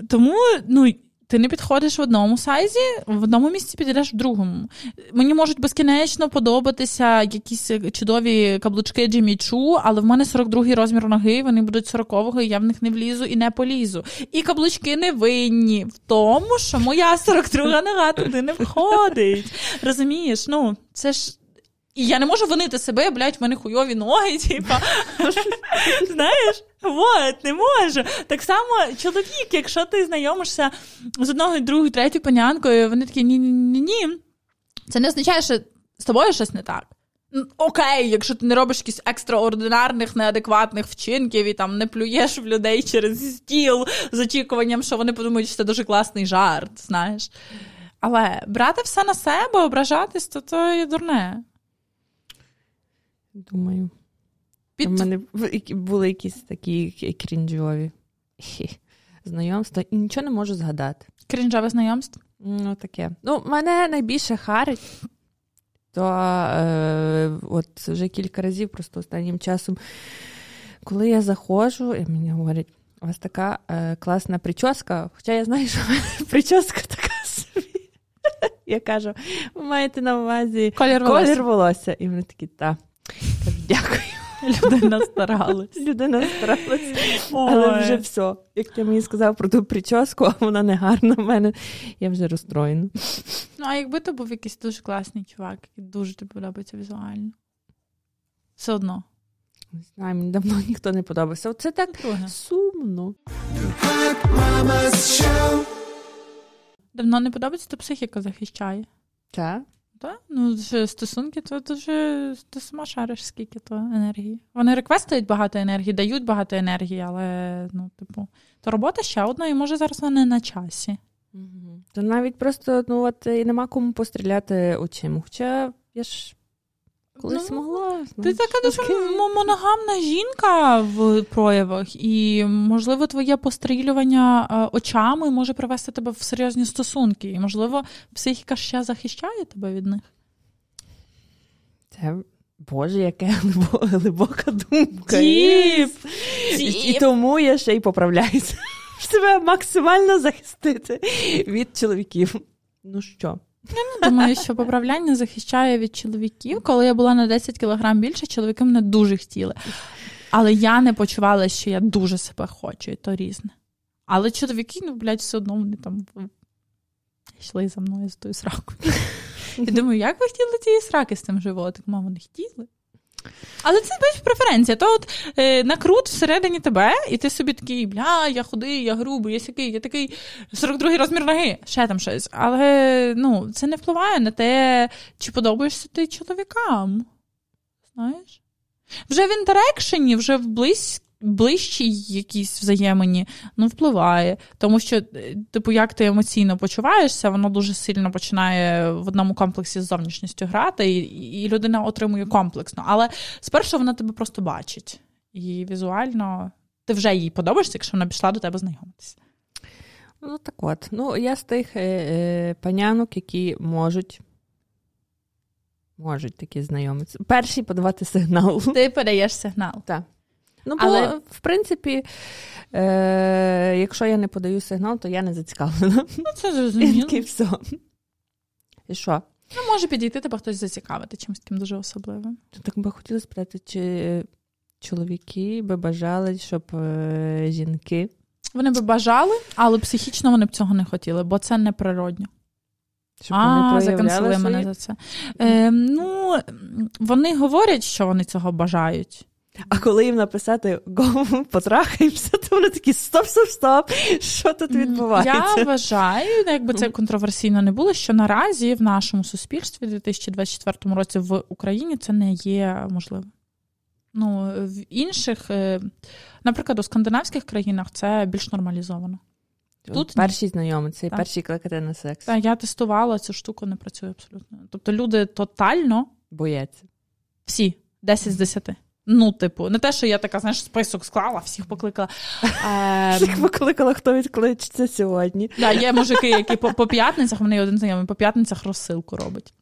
Тому, ну. Ти не підходиш в одному сайзі, в одному місці підійдеш в другому. Мені можуть безкінечно подобатися якісь чудові каблучки Джиммі Чу, але в мене 42-й розмір ноги, вони будуть 40-го, і я в них не влізу і не полізу. І каблучки не винні в тому, що моя 42-га нога туди не входить. Розумієш? Ну, це ж. І я не можу винити себе, блядь, в мене хуйові ноги, типа. Знаєш? Вот, не можу. Так само чоловік, якщо ти знайомишся з одною, другою, третьою панянкою, вони такі ні-ні-ні. Це не означає, що з тобою щось не так. Окей, якщо ти не робиш якісь екстраординарних, неадекватних вчинків і там не плюєш в людей через стіл з очікуванням, що вони подумають, що це дуже класний жарт, знаєш. Але брати все на себе, ображатись, то це є дурне. Думаю. Під... У мене були якісь такі крінжові знайомства, і нічого не можу згадати. Крінжове знайомство? Ну, таке. Ну, мене найбільше харить, то е, от вже кілька разів, просто останнім часом, коли я заходжу, і мені говорять, у вас така е, класна прическа, хоча я знаю, що в мене прическа така собі. Я кажу, ви маєте на увазі колір волосся. Колір волосся. І вони такі, так. Дякую. Людина старалась. Людина старалась. Але вже все. Як ти мені сказав про ту прическу, а вона не гарна в мене, я вже розстроєна. Ну, а якби то був якийсь дуже класний чувак, який дуже тобі подобається візуально. Все одно. Не знаю, мені давно ніхто не подобався. Це так Друге. сумно. Давно не подобається, то психіка захищає. Так? Так? Ну, стосунки, то дуже ти сама шариш, скільки то енергії. Вони реквестують багато енергії, дають багато енергії, але ну, типу, то робота ще одна, і може зараз вона не на часі. Угу. То навіть просто ну, от, і нема кому постріляти очима. Хоча я ж колись ну, могла. Ти така дуже моногамна жінка в проявах, і, можливо, твоє пострілювання е, очами може привести тебе в серйозні стосунки. І, можливо, психіка ще захищає тебе від них. Це Боже, яка глибока думка. Діп! І, і тому я ще й поправляюся. Себе максимально захистити від чоловіків. Ну що? Я не думаю, що поправляння захищає від чоловіків. Коли я була на 10 кілограм більше, чоловіки мене дуже хотіли. Але я не почувала, що я дуже себе хочу, і то різне. Але чоловіки, ну, блядь, все одно вони там йшли за мною з тою сракою. І думаю, як ви хотіли цієї сраки з цим животиком? Мама, не хотіли. Але це бачиш, преференція. То от е, накрут всередині тебе, і ти собі такий, бля, я худий, я грубий, я сякий, я такий 42-й розмір ноги, ще там щось. Але ну, це не впливає на те, чи подобаєшся ти чоловікам. Знаєш? Вже в інтерекшені, вже в близь, ближчій якійсь взаємині ну, впливає. Тому що, е, типу, як ти емоційно почуваєшся, воно дуже сильно починає в одному комплексі з зовнішністю грати, і, і людина отримує комплексно. Але спершу вона тебе просто бачить. І візуально ти вже їй подобаєшся, якщо вона пішла до тебе знайомитися. Ну, так от. Ну, я з тих е, е, панянок, які можуть. Можуть такі знайомитися. Перші подавати сигнал. Ти подаєш сигнал. Так. Ну, Але- в принципі, е, якщо я не подаю сигнал, то я не зацікавлена. Ну, це І зрозуміло. таки все. І що? Ну, може підійти тебе хтось зацікавити чимось таким дуже особливим. Так би хотіла спитати, чи чоловіки би бажали, щоб е, жінки. Вони би бажали, але психічно вони б цього не хотіли, бо це неприродньо. Щоб А, вони заканцели проявляли мене за це. Е, ну, вони говорять, що вони цього бажають. А коли їм написати «Го, потрахаємося, то вони такі стоп, стоп, стоп. Що тут відбувається? Я вважаю, ну, якби це контроверсійно не було, що наразі в нашому суспільстві у 2024 році в Україні це не є можливо. Ну, в інших, е, наприклад, у скандинавських країнах це більш нормалізовано. Тут перші знайомиться і перші кликати на секс. Та я тестувала цю штуку, не працює абсолютно. Тобто люди тотально Бояться. всі 10 з 10. Ну, типу, не те, що я така, знаєш, список склала, всіх покликала. Ем, Всіх покликала, хто відкличеться сьогодні. Да, є мужики, які по, по п'ятницях, в мене є один знайомий, по п'ятницях розсилку робить.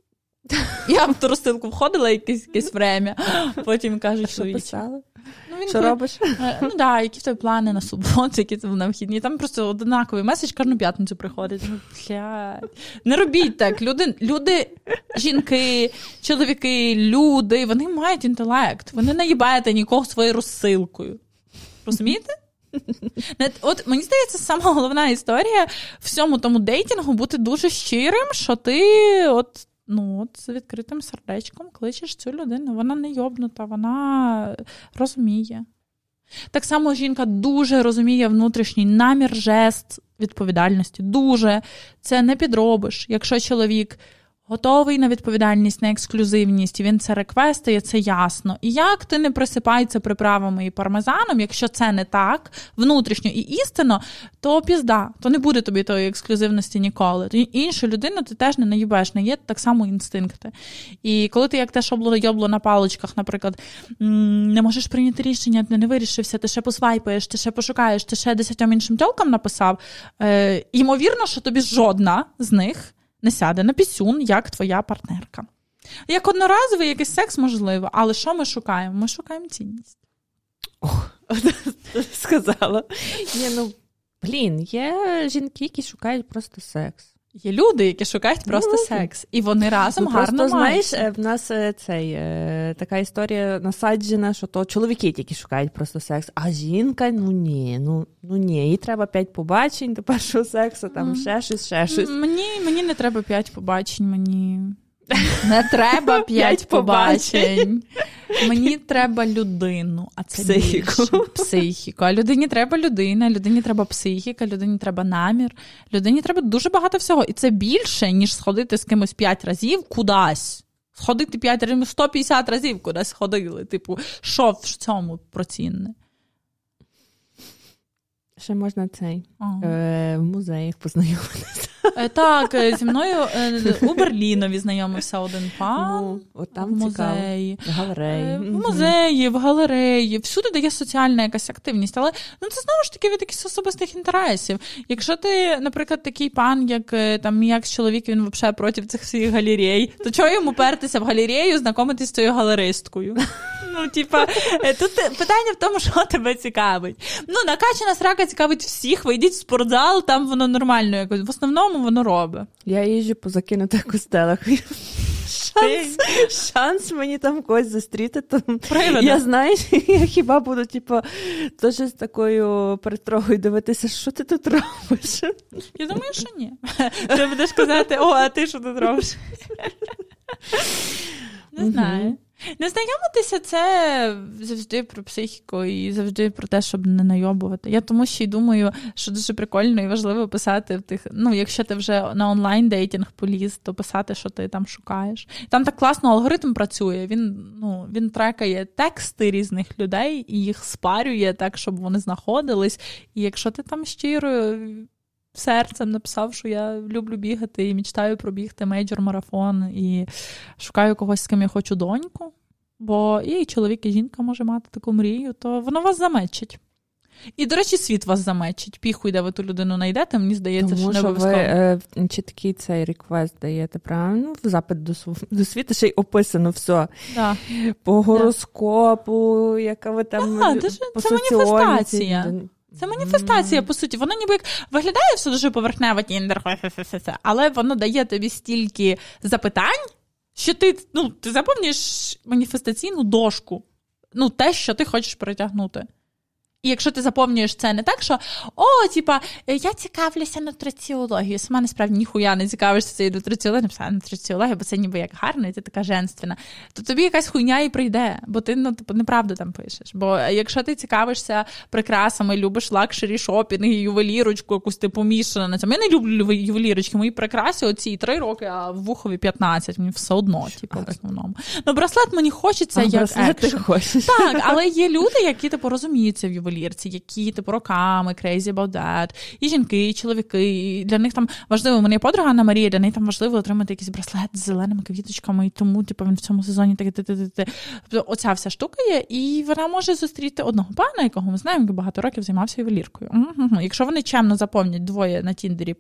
Я в ту розсилку входила якесь, якесь время, потім кажуть, що Що писали? Ну, він Що коли- робиш? Е, Ну да, які в тебе плани на суботу, які в на вхідні. Там просто однаковий меседж кожну п'ятницю приходить. Ну, блядь. Не робіть так. Люди, люди, жінки, чоловіки, люди, вони мають інтелект. Ви не наїбаєте нікого своєю розсилкою. Розумієте? От мені здається, сама головна історія всьому тому дейтингу бути дуже щирим, що ти от. Ну, от з відкритим сердечком кличеш цю людину. Вона не йобнута, вона розуміє. Так само жінка дуже розуміє внутрішній намір, жест відповідальності. Дуже це не підробиш. Якщо чоловік готовий на відповідальність, на ексклюзивність, він це реквестує, це ясно. І як ти не присипай це приправами і пармезаном, якщо це не так, внутрішньо і істинно, то пізда, то не буде тобі тої ексклюзивності ніколи. То іншу людину ти теж не наїбеш, не є так само інстинкти. І коли ти як те шобло йобло на паличках, наприклад, не можеш прийняти рішення, ти не вирішився, ти ще посвайпаєш, ти ще пошукаєш, ти ще десятьом іншим тьолкам написав. Е, ймовірно, що тобі жодна з них не сяде на пісюн, як твоя партнерка. Як одноразовий якийсь секс можливо, але що ми шукаємо? Ми шукаємо цінність. Сказала. Ні, ну, блін, є жінки, які шукають просто секс. Є люди, які шукають просто секс, і вони разом Ну, гарно просто, мають. знаєш, е, в нас е, цей, е, така історія насаджена, що то чоловіки тільки шукають просто секс, а жінка, ну ні, ну, ну ні, їй треба п'ять побачень до першого сексу, там mm. ще щось, ще щось. Мені, мені не треба п'ять побачень, мені не треба п'ять побачень. Мені треба людину, а це Психіку. більше. психіку. А людині треба людина, людині треба психіка, людині треба намір, людині треба дуже багато всього. І це більше, ніж сходити з кимось п'ять разів кудись. Сходити п'ять разів, 150 разів кудись сходили. Типу, що в цьому процінне? Ще можна цей Ага. е, в музеях познайомитися. Е, Так, е, зі мною е, у Берлінові знайомився один пан Ну, от в там цікаво. музеї. Галереї. В музеї, в галереї, всюди де є соціальна якась активність. Але ну це знову ж таки від якихось особистих інтересів. Якщо ти, наприклад, такий пан, як там мій екс-чоловік, він взагалі проти цих всіх галерей, то чого йому пертися в галерею, знайомитись з цією галеристкою? Ну, типа, тут питання в тому, що тебе цікавить. Ну, накачана срака цікавить всіх, вийдіть в спортзал, там воно нормально якось. В основному воно робить. Я їжджу по закинутих костелах. Шанс, шанс мені там когось зустріти, то Привида. я знаю, я хіба буду, типу, теж з такою перестрогою дивитися, що ти тут робиш. Я думаю, що ні. Ти будеш казати, о, а ти що тут робиш? Не знаю. Не знайомитися це завжди про психіку і завжди про те, щоб не найобувати. Я тому ще й думаю, що дуже прикольно і важливо писати в тих. Ну, якщо ти вже на онлайн дейтинг поліз, то писати, що ти там шукаєш. Там так класно алгоритм працює. Він ну він трекає тексти різних людей і їх спарює так, щоб вони знаходились. І якщо ти там щиро серцем написав, що я люблю бігати і мечтаю пробігти мейджор марафон і шукаю когось, з ким я хочу доньку. бо і чоловік, і жінка може мати таку мрію, то воно вас замечить. І, до речі, світ вас замечить. Піхуй, де ви ту людину знайдете, мені здається, Тому що не обов'язково. ви е, чіткий цей реквест даєте, правильно? В запит до, до світу ще й описано все. Да. По гороскопу, яка ви там Да, по це соціоніці. маніфестація. Це маніфестація, по суті. Воно ніби як виглядає все дуже поверхнево, тіндер, але воно дає тобі стільки запитань, що ти, ну, ти заповнюєш маніфестаційну дошку. Ну, те, що ти хочеш притягнути. І якщо ти заповнюєш це не так, що о, типа, е, я цікавлюся нутриціологією, сама насправді ніхуя не цікавишся цією нутриціологією, написала нутриціологія, бо це ніби як гарно, і ти така женственна, то тобі якась хуйня і прийде, бо ти ну, типу, неправду там пишеш. Бо якщо ти цікавишся прикрасами, любиш luxury shopping, ювелірочку, якусь типу мішану на цьому. Я не люблю ювелірочки, мої прикраси оці три роки, а в вухові 15, мені все одно, типу, в основному. Ну, браслет мені хочеться А як браслет ти хочеш. Так, але є люди, які типу розуміються в ювелірці, які типу роками crazy about that. І жінки, і чоловіки. І для них там важливо. У мене є подруга Анна Марія, для неї там важливо отримати якийсь браслет з зеленими квіточками, і тому типу він в цьому сезоні таке Тобто оця вся штука є, і вона може зустріти одного пана, якого ми знаємо, який багато років займався ювеліркою. Якщо вони чемно заповнять двоє на Тіндері.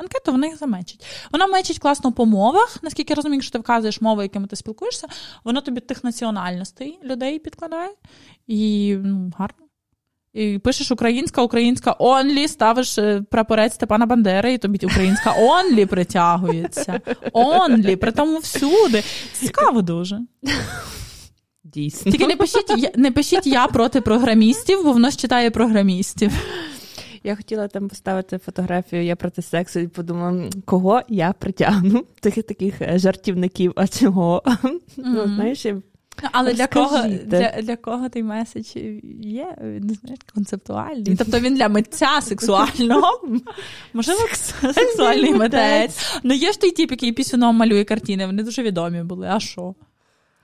Анкету вони їх замечать. Вона мечить класно по мовах. Наскільки я розумію, якщо ти вказуєш мови, якими ти спілкуєшся, воно тобі тих національностей людей підкладає. І ну, гарно. І пишеш українська, українська онлі, ставиш е, прапорець Степана Бандери, і тобі українська онлі притягується. Онлі, при тому всюди. Цікаво дуже. Дійсно. Тільки не пишіть, я- не пишіть я проти програмістів, бо воно ж читає програмістів. Я хотіла там поставити фотографію Я проти сексу і подумала, кого я притягну? Таких таких е, жартівників, а чого? Ну, знаєш, я- Ну, Але для кого, для, для кого той меседж є? Він знаю, концептуальний. Тобто він для митця сексуального. Можливо, сексуальний митець. Ну є ж той тіп, який пісюном малює картини, вони дуже відомі були. А що?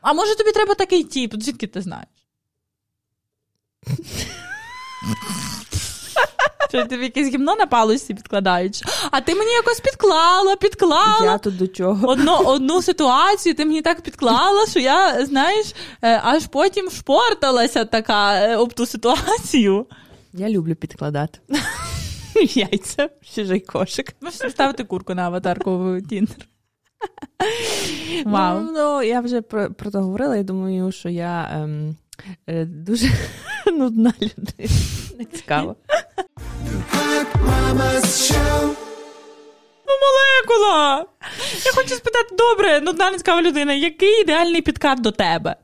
А може тобі треба такий тіп? Звідки ти знаєш? Що тобі якесь гімно на палусі підкладають? А ти мені якось підклала, підклала. я тут до чого? Одну, одну ситуацію ти мені так підклала, що я, знаєш, е, аж потім шпорталася така е, об ту ситуацію. Я люблю підкладати. Яйця, чужий кошик. Можеш ставити курку на аватарку в Тіндер. Вау. Ну, ну, я вже про, про це говорила. Я думаю, що я ем, е, дуже нудна людина. Не цікаво. Ну, молекула! Я хочу спитати, добре, нудна не цікава людина, який ідеальний підкат до тебе?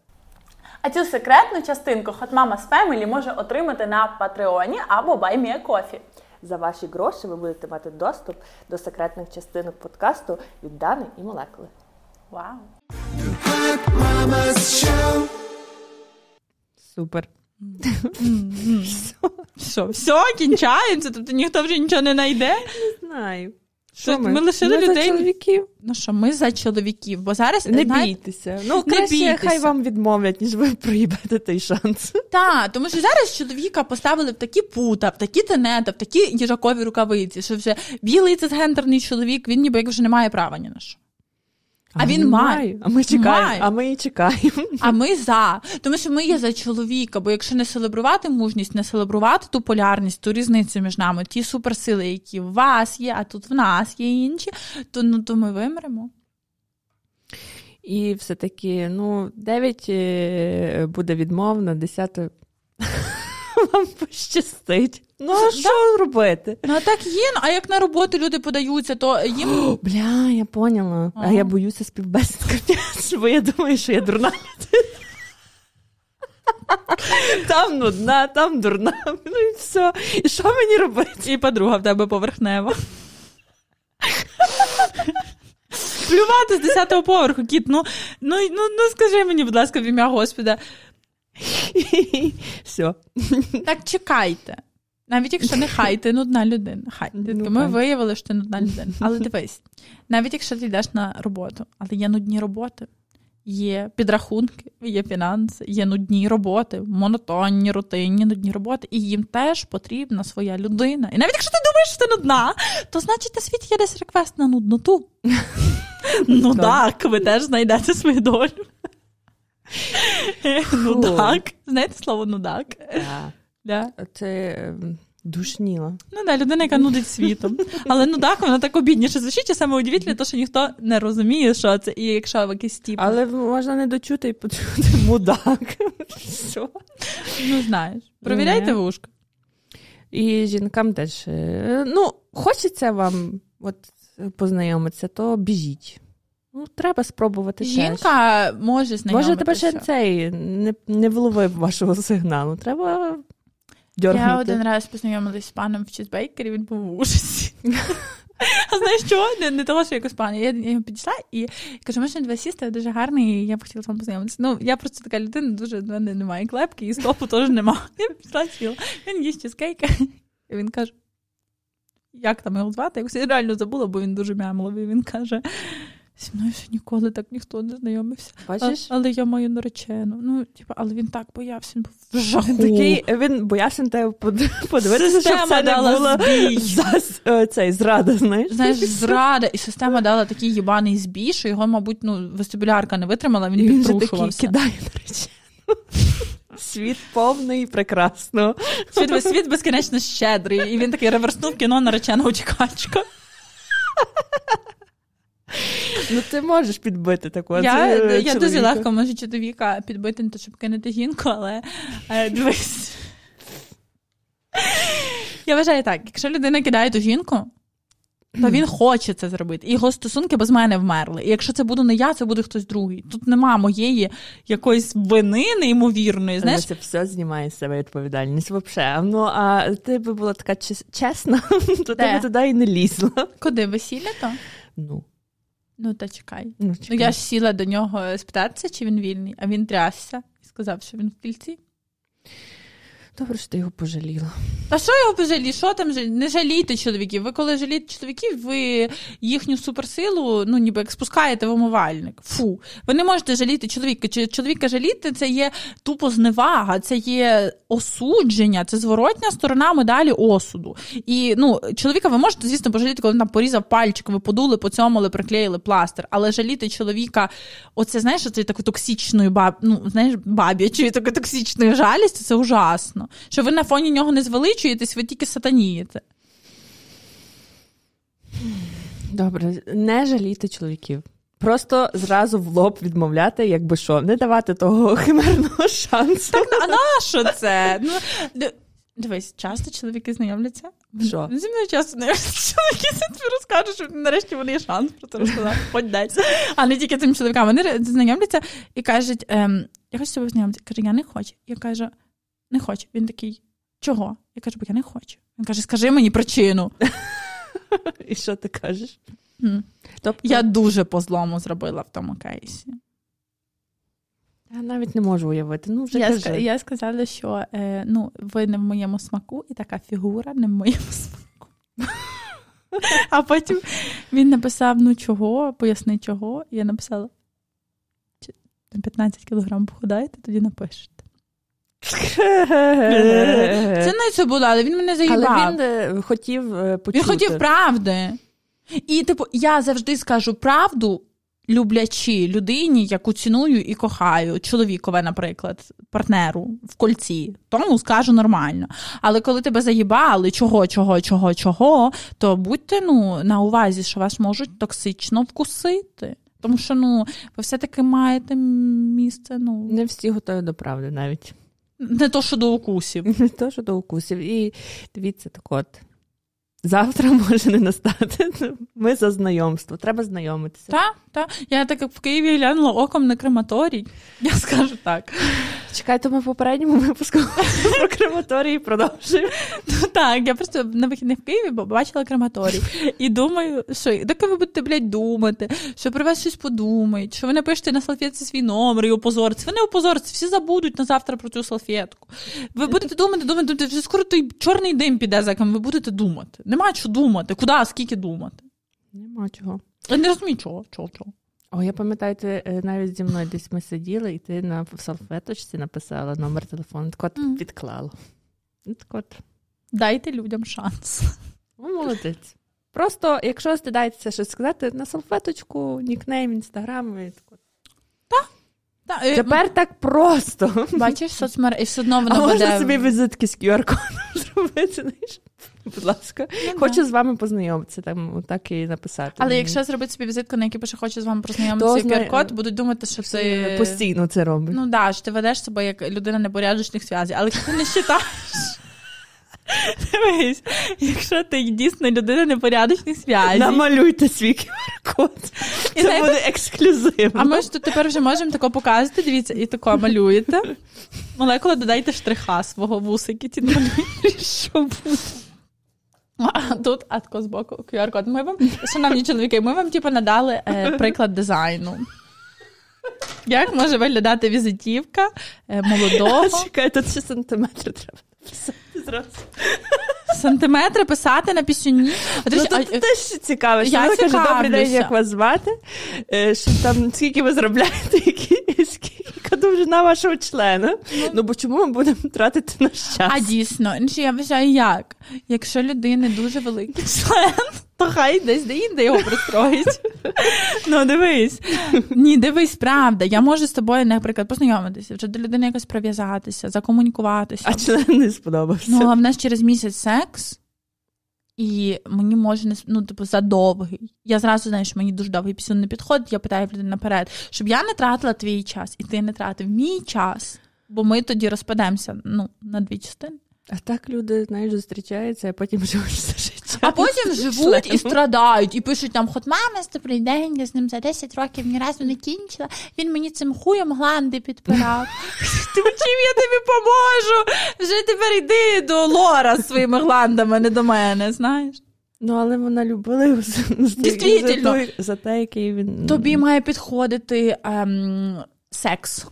А цю секретну частинку Hot Mamas Family може отримати на Патреоні або BuyMeACoffee. За ваші гроші ви будете мати доступ до секретних частинок подкасту від Дани і молекули. Вау! Супер. Що, все, кінчаємо? Це Тобто ніхто вже нічого не знайде? Не Знаю. Що, ми лишили за людей? чоловіків. Ну що, ми за чоловіків, бо зараз Не знаєте, бійтеся. Ну, Не краще бійтеся. хай вам відмовлять, ніж ви проїбете той шанс. Так, тому що зараз чоловіка поставили в такі пута, в такі тенета, в такі їжакові рукавиці, що вже білий цисгендерний чоловік, він ніби як вже не має права ні на що. А він має. А ми чекаємо. Має. А ми і чекаємо. А ми за. Тому що ми є за чоловіка, бо якщо не селебрувати мужність, не селебрувати ту полярність, ту різницю між нами, ті суперсили, які в вас є, а тут в нас є інші, то, ну, то ми вимремо. І все-таки, ну, 9 е, буде відмовно, 10 вам пощастить. Ну, а що робити? Ну а так є. ну, А як на роботу люди подаються, то їм О, бля, я поняла. А я боюся співбесід капець, бо я думаю, що я дурна. Там нудна, там дурна. Ну і все. І що мені робити? і подруга в тебе поверхнева. Плювати з 10-го поверху, кіт. Ну, ну, ну, ну скажи мені, будь ласка, в ім'я Господа. Все. Так чекайте. Навіть якщо не хай, ти нудна людина. Хай. Ну, ми хай. виявили, що ти нудна людина. Але дивись, навіть якщо ти йдеш на роботу, але є нудні роботи, є підрахунки, є фінанси, є нудні роботи, монотонні, рутинні, нудні роботи, і їм теж потрібна своя людина. І навіть якщо ти думаєш, що ти нудна, то значить на світі є десь реквест на нудноту. Ну Так. так, ви теж знайдете свою долю. Нудак. Знаєте слово нудак? Так. Да. Це ем, душніло. Ну да, людина, яка нудить світом. Але нудак, вона так обідніше звучить, і саме удивительне, то, що ніхто не розуміє, що це, і якщо якийсь тіп. Але можна не дочути і почути мудак. Що? Ну, знаєш. Провіряйте вушка. І жінкам теж. е, Ну, хочеться вам от, познайомитися, то біжіть. Ну, треба спробувати. теж. Жінка може знайомитися. Може, тебе ще цей не, не вловив вашого сигналу. Треба дьорнути. Я один раз познайомилась з паном в чизбейкері, він був в ужасі. А знаєш чого? Не, не того, що якось пан. Я, я йому підійшла і кажу, можна до вас сісти, дуже гарний, і я б хотіла з вами познайомитися. Ну, я просто така людина, дуже в мене немає клепки, і стопу теж немає. Я пішла сіла. Він їсть чизкейк, і він каже, як там його звати? Якось я реально забула, бо він дуже мямливий. Він каже. Зі мною ще ніколи так ніхто не знайомився. Бачиш? А, але я маю наречену. Ну, типу, але він так боявся, він був в жаху. Він такий, він боявся на тебе подивитися, щоб це не збій. зас- е, цей, зрада, знаєш? Знаєш, зрада, і система дала такий їбаний збій, що його, мабуть, ну, вестибулярка не витримала, він, він же такий кидає на речі. Світ повний і прекрасно. Світ, світ безкінечно щедрий, і він такий реверснув кіно наречена утікачка. Ну ти можеш підбити таку. Я, я дуже легко можу чоловіка підбити, не то, щоб кинути жінку, але е, дивись. Я вважаю так, якщо людина кидає ту жінку, то він хоче це зробити. І його стосунки без мене вмерли. І якщо це буду не я, це буде хтось другий. Тут нема моєї якоїсь вини неймовірної. Знаєш, Знаєш, це все знімає з себе відповідальність взагалі. Ну, а ти би була така чес- чесна, то ти би туди і не лізла. куди весілля то? Ну, Ну та чекай. ну, Ну я ж сіла до нього спитатися, чи він вільний, а він трясся і сказав, що він в кільці. Добре, що ти його пожаліла. Та що його пожалі? Що там жаль- не жалійте чоловіків? Ви коли жалієте чоловіків, ви їхню суперсилу, ну ніби як спускаєте в умивальник. Фу. Ви не можете жаліти чоловіка. Чоловіка жаліти це є тупо зневага, це є осудження, це зворотня сторона медалі осуду. І ну, чоловіка ви можете, звісно, пожаліти, коли він там порізав пальчик, ви подули, поцьомали, приклеїли пластир. Але жаліти чоловіка, оце знаєш, оце такою токсичною баб, ну, знаєш, баб'ячою такою токсичною жалістю, це ужасно. Що ви на фоні нього не звеличуєтесь, ви тільки сатанієте. Добре, не жалійте чоловіків. Просто зразу в лоб відмовляти, якби що, не давати того химерного шансу. А на що це? Ну, дивись, часто чоловіки знайомляться. Що? Зі мною часто знайомляться чоловіки, це тобі розкажуть, що нарешті вони є шанс про це розказати. Хоч десь. А не тільки цим чоловікам. Вони знайомляться і кажуть, ем, я хочу з тобою знайомитися. Каже, я не хочу. Я кажу, не хочу. Він такий, чого? Я кажу, бо я не хочу. Він каже, скажи мені причину. І що ти кажеш? Тобто, Я дуже по злому зробила в тому кейсі. я навіть не можу уявити. Ну, вже Я, кажи. ска- я сказала, що е, ну, ви не в моєму смаку, і така фігура не в моєму смаку. А потім він написав: ну чого, поясни чого. І я написала: «Чи на 15 кілограм похудаєте, тоді напишете. Це не це було, але він мене заїбав. Але він е, хотів е, почути. Він хотів правди. І, типу, я завжди скажу правду, люблячи людині, яку ціную і кохаю, чоловікове, наприклад, партнеру в кольці, тому скажу нормально. Але коли тебе заїбали, чого, чого, чого, чого, то будьте ну, на увазі, що вас можуть токсично вкусити. Тому що ну, ви все-таки маєте місце, ну, Не всі готові до правди навіть. Не то, що до укусів. Не то, що до укусів. І дивіться, так от. Завтра може не настати. Ми за знайомство. Треба знайомитися. Так, так. Я так як в Києві глянула оком на крематорій. Я скажу так. Чекайте, ми в попередньому випуску про крематорії продовжуємо. Ну, так, я просто на вихідних в Києві побачила крематорій. І думаю, що доки ви будете, блядь, думати, що про вас щось подумають, що ви напишете на салфетці свій номер і опозориться. Ви не опозориться, всі забудуть на завтра про цю салфетку. Ви будете думати, думати, думати, вже скоро той чорний дим піде, за яким ви будете думати. Нема що думати, куди, скільки думати. Нема чого. Я не розумію, чого, чого, чого. О, я пам'ятаю, ти е, навіть зі мною десь ми сиділи, і ти на салфеточці написала номер телефону, так от Мгм. підклала. Ну, Так от, Дайте людям шанс. ну, молодець. Просто, якщо стидаєтеся щось сказати, на салфеточку, нікнейм, інстаграм, і так от. Та, е, Тепер так просто. бачиш соцмер, і все одно А воно можна собі візитки з QR-кодом зробити, знаєш? Будь ласка, Ну, хочу з вами познайомитися, там так і написати. Але мені. якщо зробити собі візитку, на якій пише хоче з вами познайомитися знає- QR-код, будуть думати, що ти постійно це робить. Ну да, що ти ведеш себе як людина непорядочних зв'язів. Але ти не вважаєш. Дивись, якщо ти дійсно людина непорядочних зв'язів. Намалюйте свій QR-код. Це знаєте- буде ексклюзивно. А ми ж тут тепер вже можемо тако показувати, дивіться, і тако малюєте. Молекула додайте штриха свого вусики, ті намалюєте, що буде. А тут, а тако боку QR-код. Ми вам, шановні чоловіки, ми вам типу, надали е, приклад дизайну. Як може виглядати візитівка е, молодого? Чекай, тут ще сантиметри треба написати зразу. Сантиметри писати на пісюні. Ну, тут теж цікаво, що я вона каже, добрий день, як вас звати, Е, що там, скільки ви заробляєте, які, скільки, довжина вашого члена. Ну, бо чому ми будемо тратити наш час? а дійсно, ну, я вважаю, як? Якщо людини дуже великий член, то хай десь де інде його пристроїть. Ну, дивись. Ні, дивись, правда. Я можу з тобою, наприклад, познайомитися, вже до людини якось прив'язатися, закомунікуватися. А член не сподобався. Ну, а в нас через місяць секс, і мені може не ну, типу, задовгий. Я зразу знаю, що мені дуже довгий пісюн не підходить, я питаю людини наперед, щоб я не тратила твій час, і ти не тратив мій час, бо ми тоді розпадемося ну, на дві частини. А так люди, знаєш, зустрічаються, а потім живуть все життя. А потім живуть і страдають, і пишуть там, хот мама, добрий день, я з ним за 10 років ні разу не кінчила. Він мені цим хуєм гланди підпирав. Ти чим я тобі поможу? Вже тепер йди до Лора з своїми гландами, не до мене, знаєш. Ну, але вона любила його за, за, той- за те, який він. Тобі має підходити ем, секс.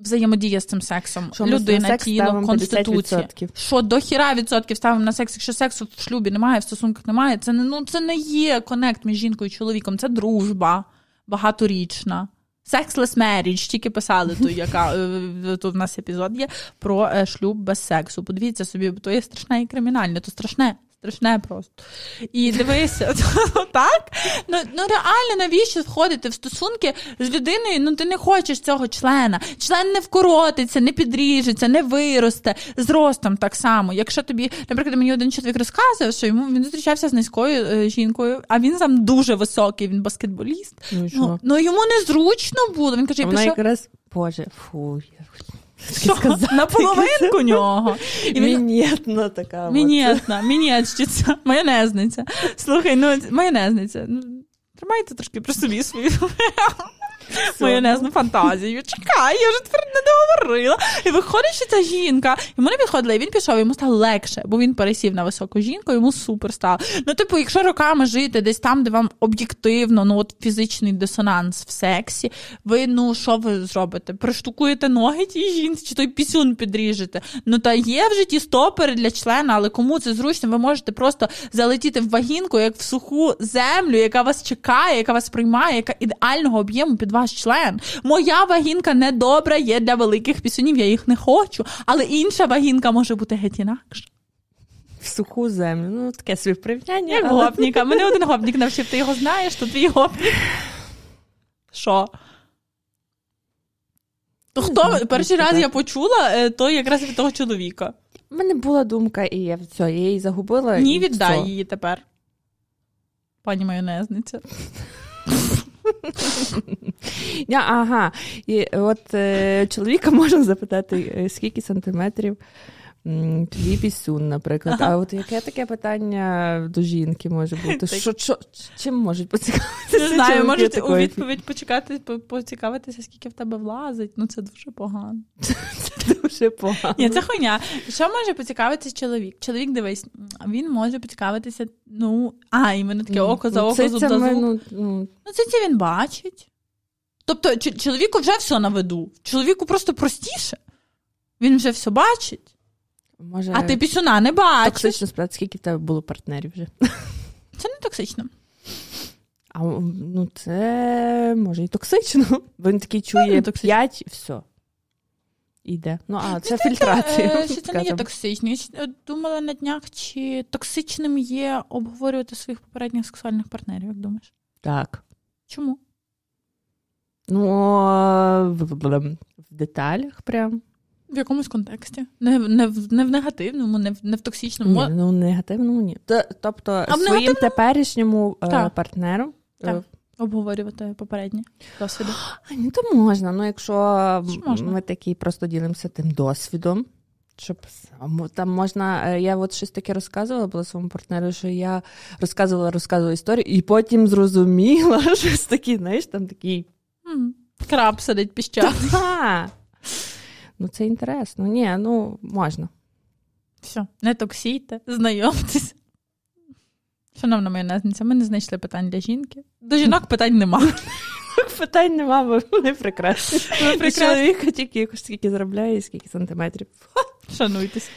Взаємодія з цим сексом. Що Людина, секс тіло, конституція. 50%. Що до хіра відсотків ставимо на секс, якщо сексу в шлюбі немає, в стосунках немає, це не ну це не є конект між жінкою і чоловіком, це дружба багаторічна. Sexless marriage, тільки писали ту, яка е, тут в нас епізод є про е, шлюб без сексу. Подивіться собі, бо то є страшне і кримінальне, то страшне. Страшне просто. І дивися, так? Ну, ну реально, навіщо входити в стосунки з людиною? Ну ти не хочеш цього члена. Член не вкоротиться, не підріжеться, не виросте. З ростом так само. Якщо тобі, наприклад, мені один чоловік розказував, що йому він зустрічався з низькою е, жінкою, а він сам дуже високий, він баскетболіст. Ну. Ну, ну йому незручно було. Він каже, я вона пішов якраз, боже, фу, я що? на половинку нього. І Мінетна така. Мінетна, мінетчиця, майонезниця. Слухай, ну майонезниця. Ну, тримайте трошки при собі свою майонезну фантазію. Чекай, я вже тепер не договорила. І виходить, що ця жінка, йому не підходила, і він пішов, йому стало легше, бо він пересів на високу жінку, йому супер стало. Ну, типу, якщо роками жити десь там, де вам об'єктивно, ну от фізичний дисонанс в сексі, ви ну що ви зробите? Приштукуєте ноги тій жінці, чи той пісюн підріжете? Ну та є в житті стопери для члена, але кому це зручно, ви можете просто залетіти в вагінку, як в суху землю, яка вас чекає, яка вас приймає, яка ідеального об'єму під ваш член. Моя вагінка недобра є для великих пісюнів, я їх не хочу, але інша вагінка може бути геть інакша. В суху землю. Ну, таке собі порівняння. Як але- гопніка. Мене один гопнік навчив, ти його знаєш, то твій гопнік. Що? То хто перший раз я почула, е, то якраз від того чоловіка. У мене була думка, і я все, я її загубила. Ні, віддай все. її тепер. Пані майонезниця. Ага. І от е, чоловіка можна запитати, е, скільки сантиметрів твій пісюн, наприклад. А от яке таке питання до жінки може бути? Що, що, чим можуть поцікавитися? Не знаю, можете у відповідь почекати, поцікавитися, скільки в тебе влазить. Ну це дуже погано. Це дуже погано. Ні, це хуйня. Що може поцікавитися чоловік? Чоловік, дивись, він може поцікавитися, ну, а, іменно таке око за Ну, око, це- зуб за зуб. ну, ну, Ну, це це він бачить. Тобто, чоловіку вже все на виду. Чоловіку просто простіше. Він вже все бачить, може, а ти пісюна не бачиш. токсично спитати, скільки в тебе було партнерів вже. Це не токсично. А ну це може і токсично. Він такий чує не 5 і все. Іде. Ну, а це фільтрація. Е, Що це не є токсично. Я е, думала на днях, чи токсичним є обговорювати своїх попередніх сексуальних партнерів, як думаєш? Так. Чому? Ну, в, в деталях прям. В якомусь контексті. Не, не, в, не в негативному, не в, не в токсичному. Ні, ну, негативному ні. Т- Тобто, А своїм негативному? теперішньому е, Так. партнеру. е, Так. Обговорювати попередні досвіди. А, ну, то можна. Ну, якщо можна? ми такі просто ділимося тим досвідом. Щоб там можна, е, я от щось таке розказувала була своєму партнеру, що я розказувала, розказувала історію, і потім зрозуміла щось таке, знаєш, там такий. Краб сидить піщаний. Ну, це інтересно. Ні, ну можна. Все, не токсійте, знайомтесь. Шановна майонезниця, ми не знайшли питань для жінки. До жінок питань нема. Питань нема, бо вони прекрасні. Прекрасні. чоловіка тільки скільки заробляє, і скільки сантиметрів. Шануйтесь.